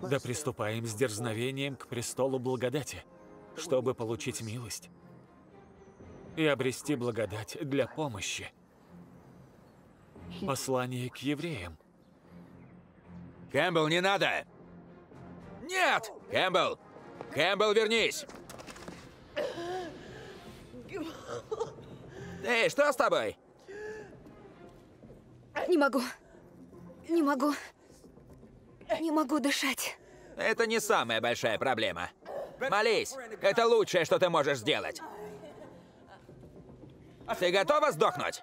Да приступаем с дерзновением к престолу благодати, чтобы получить милость и обрести благодать для помощи. Послание к евреям. Кэмпбелл, не надо! Нет! Кэмпбелл! Кэмпбелл, вернись! Эй, что с тобой? Не могу. Не могу. Не могу дышать. Это не самая большая проблема. Молись, это лучшее, что ты можешь сделать. Ты готова сдохнуть?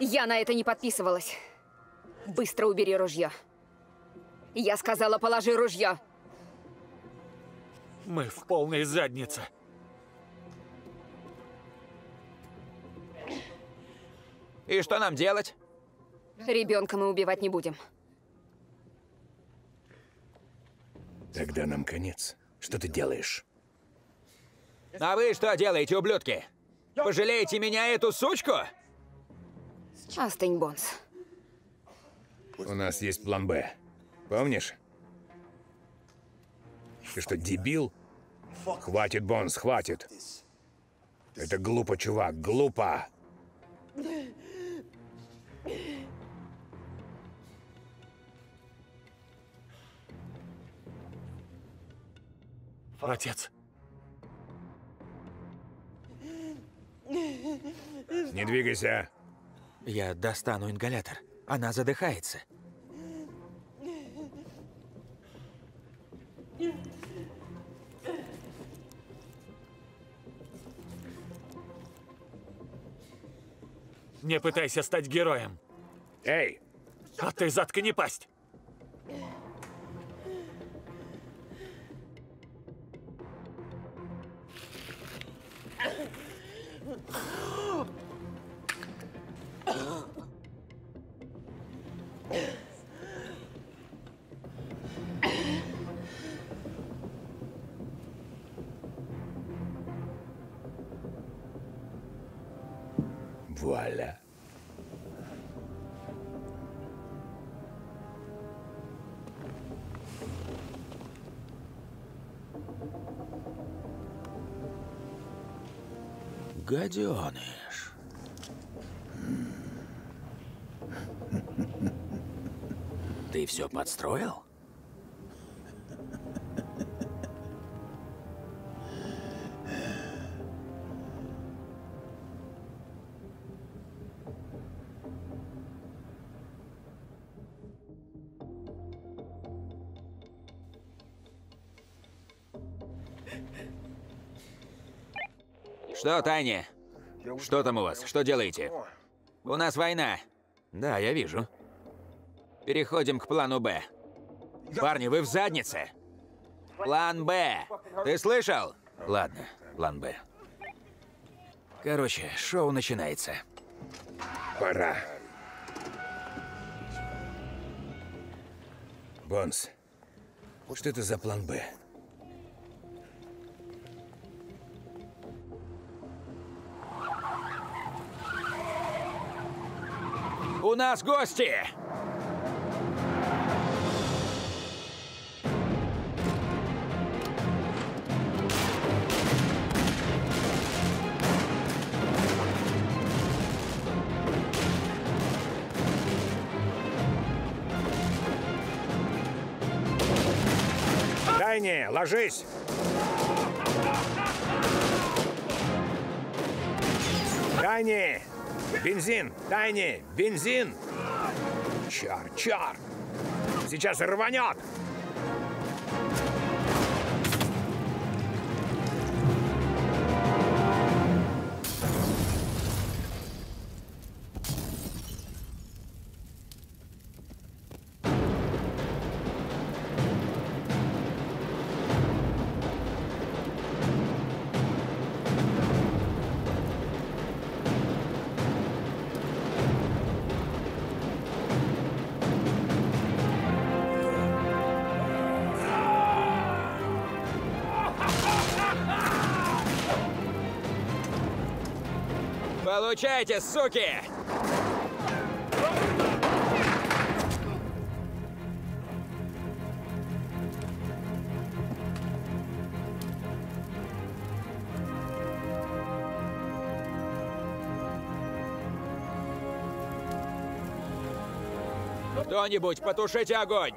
Я на это не подписывалась. Быстро убери ружье. Я сказала, положи ружье. Мы в полной заднице. И что нам делать? Ребенка мы убивать не будем. Тогда нам конец. Что ты делаешь? А вы что делаете, ублюдки? Пожалеете меня, эту сучку? Остынь, Бонс. У нас есть план «Б». Помнишь? Ты что, дебил? Хватит, Бонс, хватит. Это глупо, чувак, глупо. Отец, Не двигайся. Я достану ингалятор. Она задыхается. не пытайся стать героем. Эй, А ты заткни пасть. Вуаля. Гаденыш. Ты все подстроил? Что, Тайни? Что там у вас? Что делаете? У нас война. Да, я вижу. Переходим к плану Б. Парни, вы в заднице. План Б. Ты слышал? Ладно, план Б. Короче, шоу начинается. Пора. Бонс, что это за план Б? У нас гости! Тайни, ложись! Тайни! Бензин! Тайни! Бензин! Чар, чар! Сейчас рванет! Получайте, суки! Кто-нибудь, потушите огонь!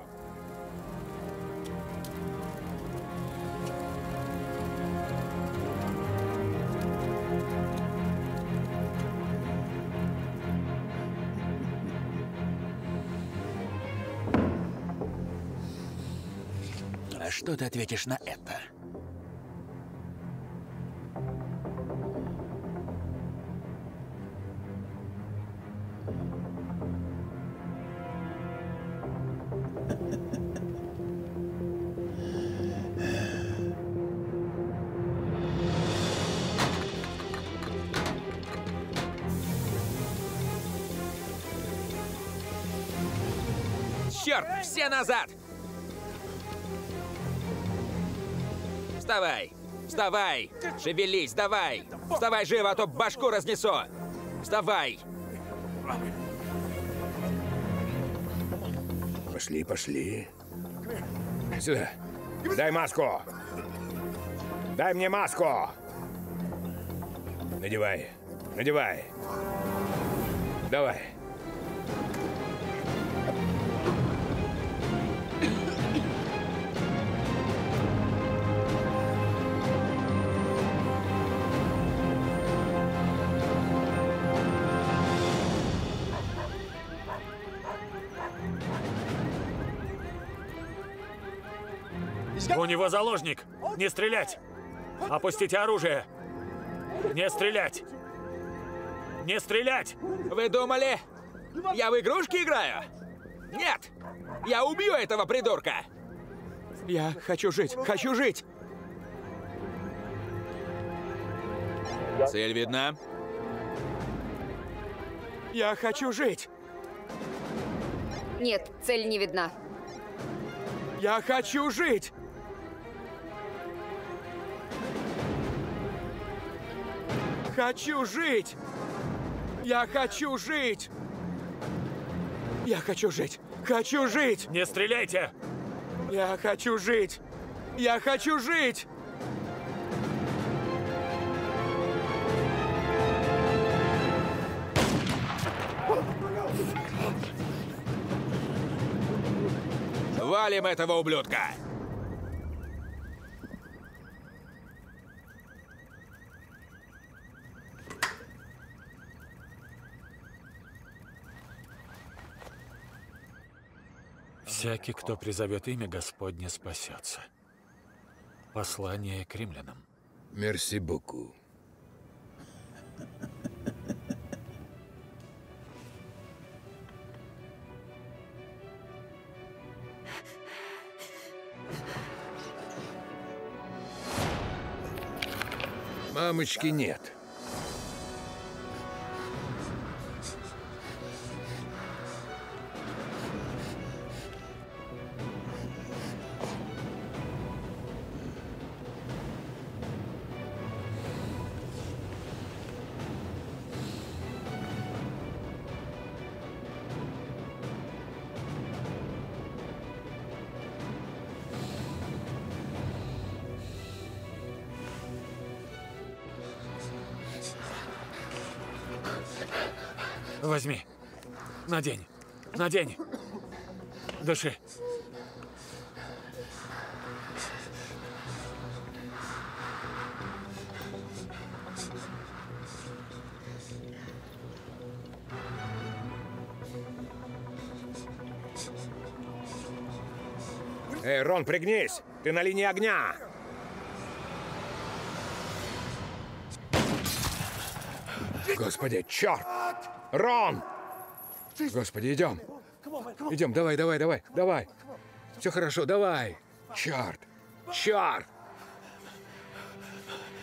Что ты ответишь на Вставай! Шевелись, давай! Вставай живо, а то башку разнесу! Вставай! Пошли, пошли. Сюда. Дай маску. Дай мне маску. Надевай. Надевай. Давай. Него заложник! Не стрелять! Опустите оружие! Не стрелять! Не стрелять! Вы думали, я в игрушки играю? Нет! Я убью этого придурка! Я хочу жить, хочу жить! Цель видна? Я хочу жить! Нет, цель не видна. Я хочу жить! Хочу жить! Я хочу жить! Я хочу жить! Хочу жить! Не стреляйте! Я хочу жить! Я хочу жить! Валим этого ублюдка! Всякий, кто призовет имя Господне, спасется. Послание к римлянам. Мерси боку. Мамочки нет. Надень. Дыши. Эй, Рон, пригнись! Ты на линии огня! Господи, черт! Рон! Господи, идем! Идем, давай, давай, давай, давай! Все хорошо, давай! Черт! Черт!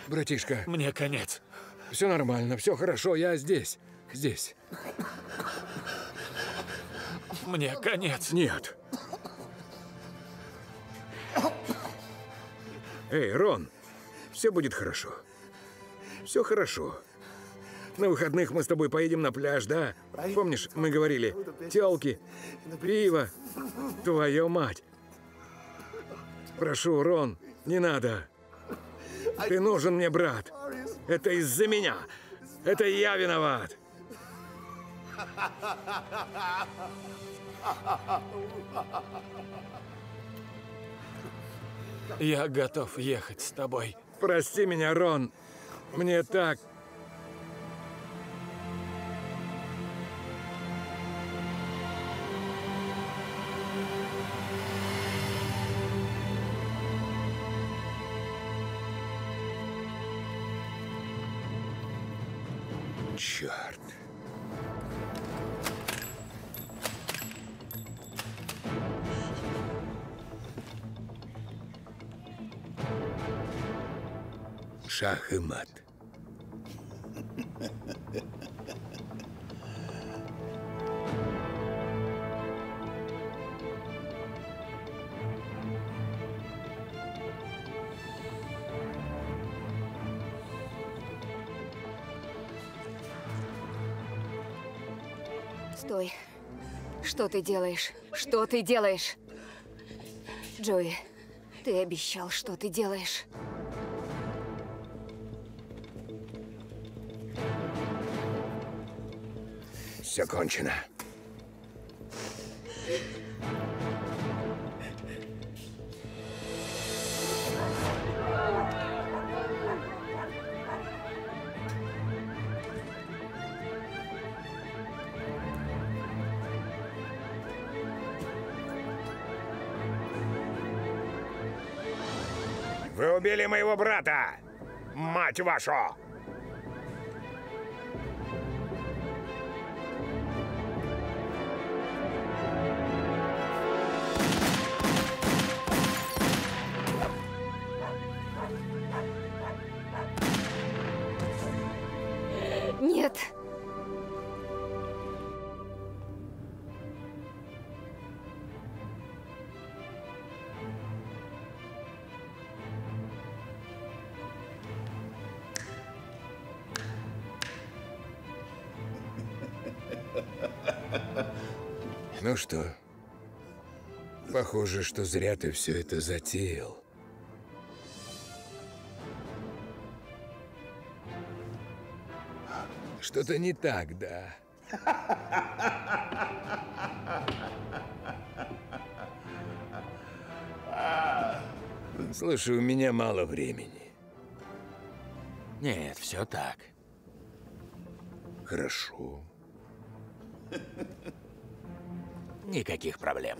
Братишка, Мне конец. все нормально, все хорошо, я здесь. Здесь. Мне конец. Нет. Эй, Рон, все будет хорошо. Все хорошо. На выходных мы с тобой поедем на пляж, да? Помнишь, мы говорили, телки, пиво, твою мать. Прошу, Рон, не надо. Ты нужен мне, брат. Это из-за меня. Это я виноват. Я готов ехать с тобой. Прости меня, Рон. Мне так... Что ты делаешь? Что ты делаешь? Джои, ты обещал, что ты делаешь. Все кончено. Убили моего брата! Мать вашу! Ну что, похоже, что зря ты все это затеял. Что-то не так, да? Слушай, у меня мало времени. Нет, все так. Хорошо. Никаких проблем.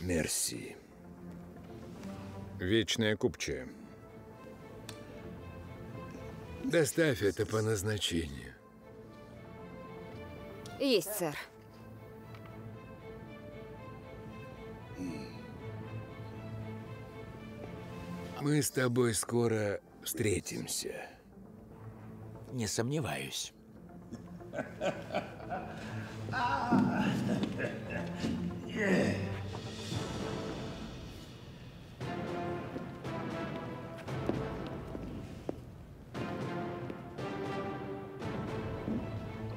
Мерси. Вечная купчая. Доставь это по назначению. Есть, сэр. Мы с тобой скоро встретимся. Не сомневаюсь.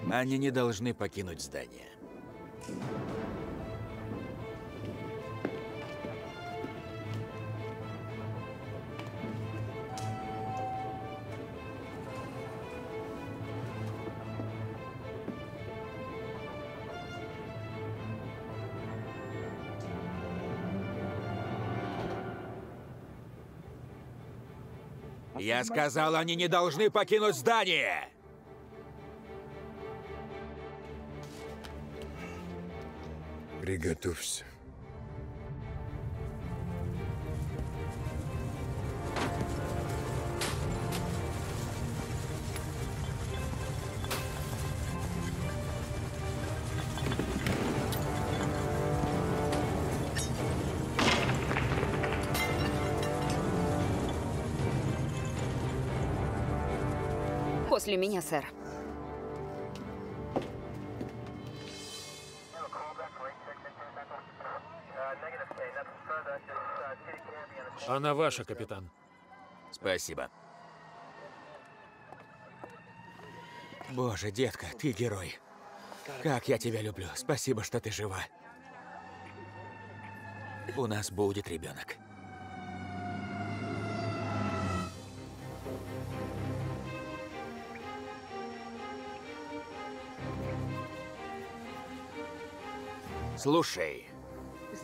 Они не должны покинуть здание. Я сказал, они не должны покинуть здание! Приготовься. После меня, сэр. Она ваша, капитан. Спасибо. Боже, детка, ты герой. Как я тебя люблю. Спасибо, что ты жива. У нас будет ребенок. Слушай,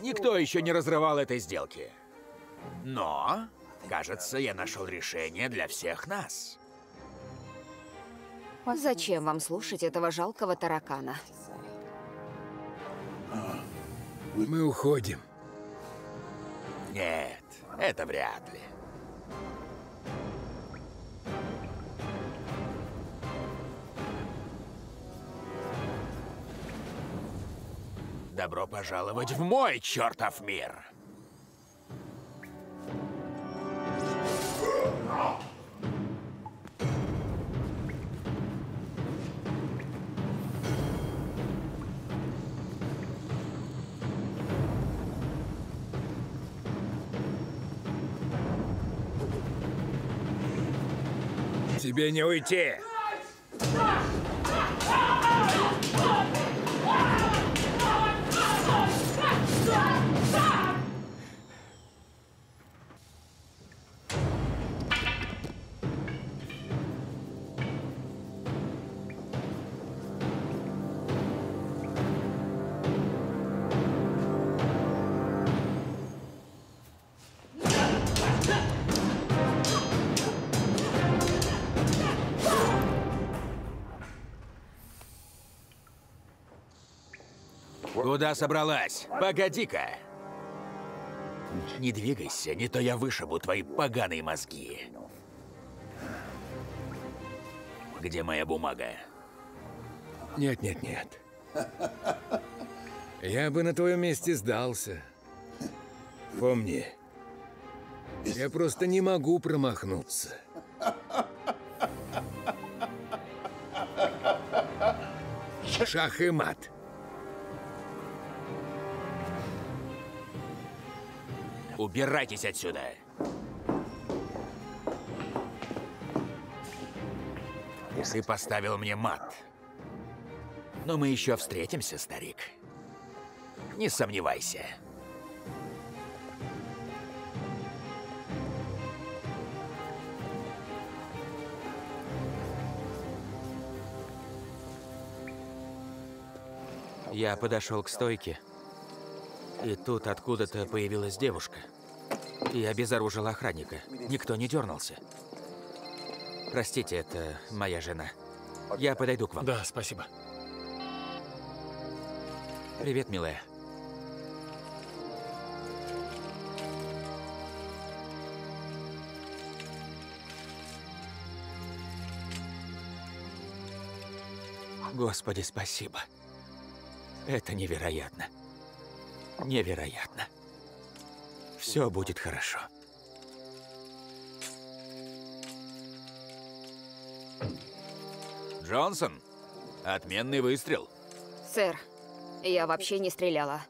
никто еще не разрывал этой сделки. Но, кажется, я нашел решение для всех нас. Зачем вам слушать этого жалкого таракана? Мы уходим. Нет, это вряд ли. Добро пожаловать в мой чертов мир! Тебе не уйти. Куда собралась? Погоди-ка. Не двигайся, не то я вышибу твои поганые мозги. Где моя бумага? Нет, нет, нет. Я бы на твоем месте сдался. Помни, я просто не могу промахнуться. Шах и мат. Убирайтесь отсюда. Ты поставил мне мат. Но мы еще встретимся, старик. Не сомневайся. Я подошел к стойке, и тут откуда-то появилась девушка. И обезоружила охранника. Никто не дернулся. Простите, это моя жена. Я подойду к вам. Да, спасибо. Привет, милая. Господи, спасибо. Это невероятно. Невероятно. Все будет хорошо. Джонсон, отменный выстрел. Сэр, я вообще не стреляла.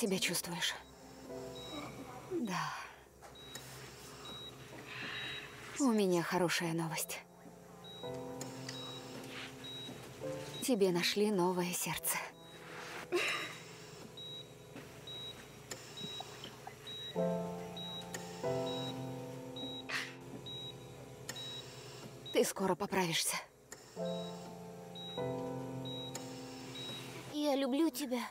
Себя чувствуешь? Да. У меня хорошая новость. Тебе нашли новое сердце. Ты скоро поправишься. Я люблю тебя.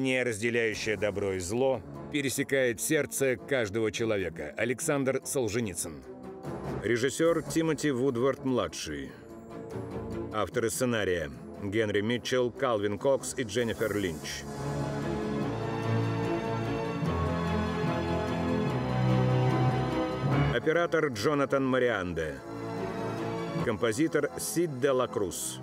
Линия, разделяющая добро и зло, пересекает сердце каждого человека. Александр Солженицын. Режиссер Тимоти Вудвард-младший. Авторы сценария Генри Митчелл, Калвин Кокс и Дженнифер Линч. Оператор Джонатан Марианде. Композитор Сид де ла Круз.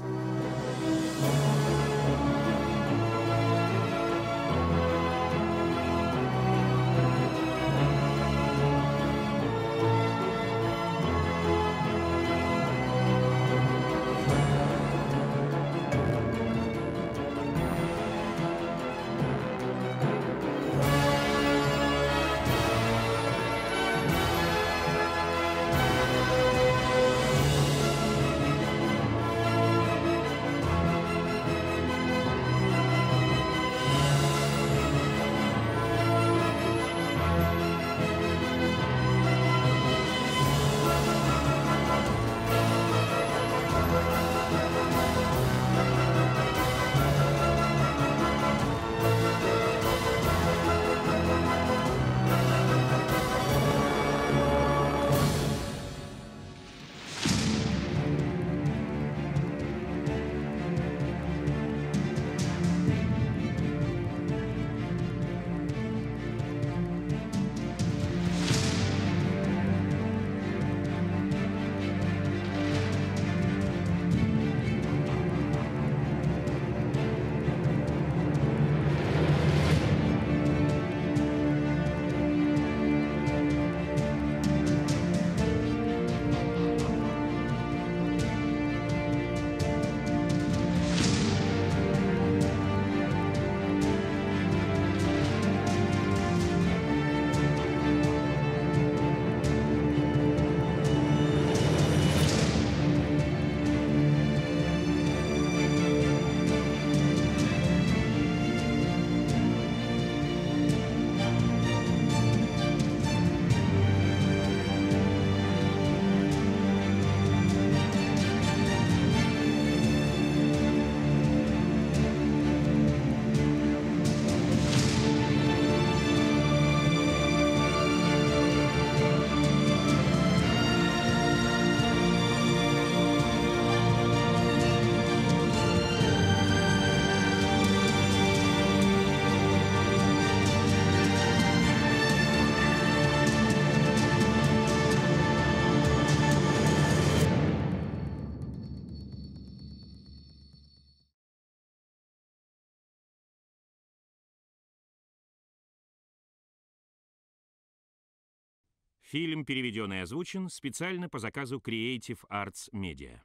Фильм переведен и озвучен специально по заказу Creative Arts Media.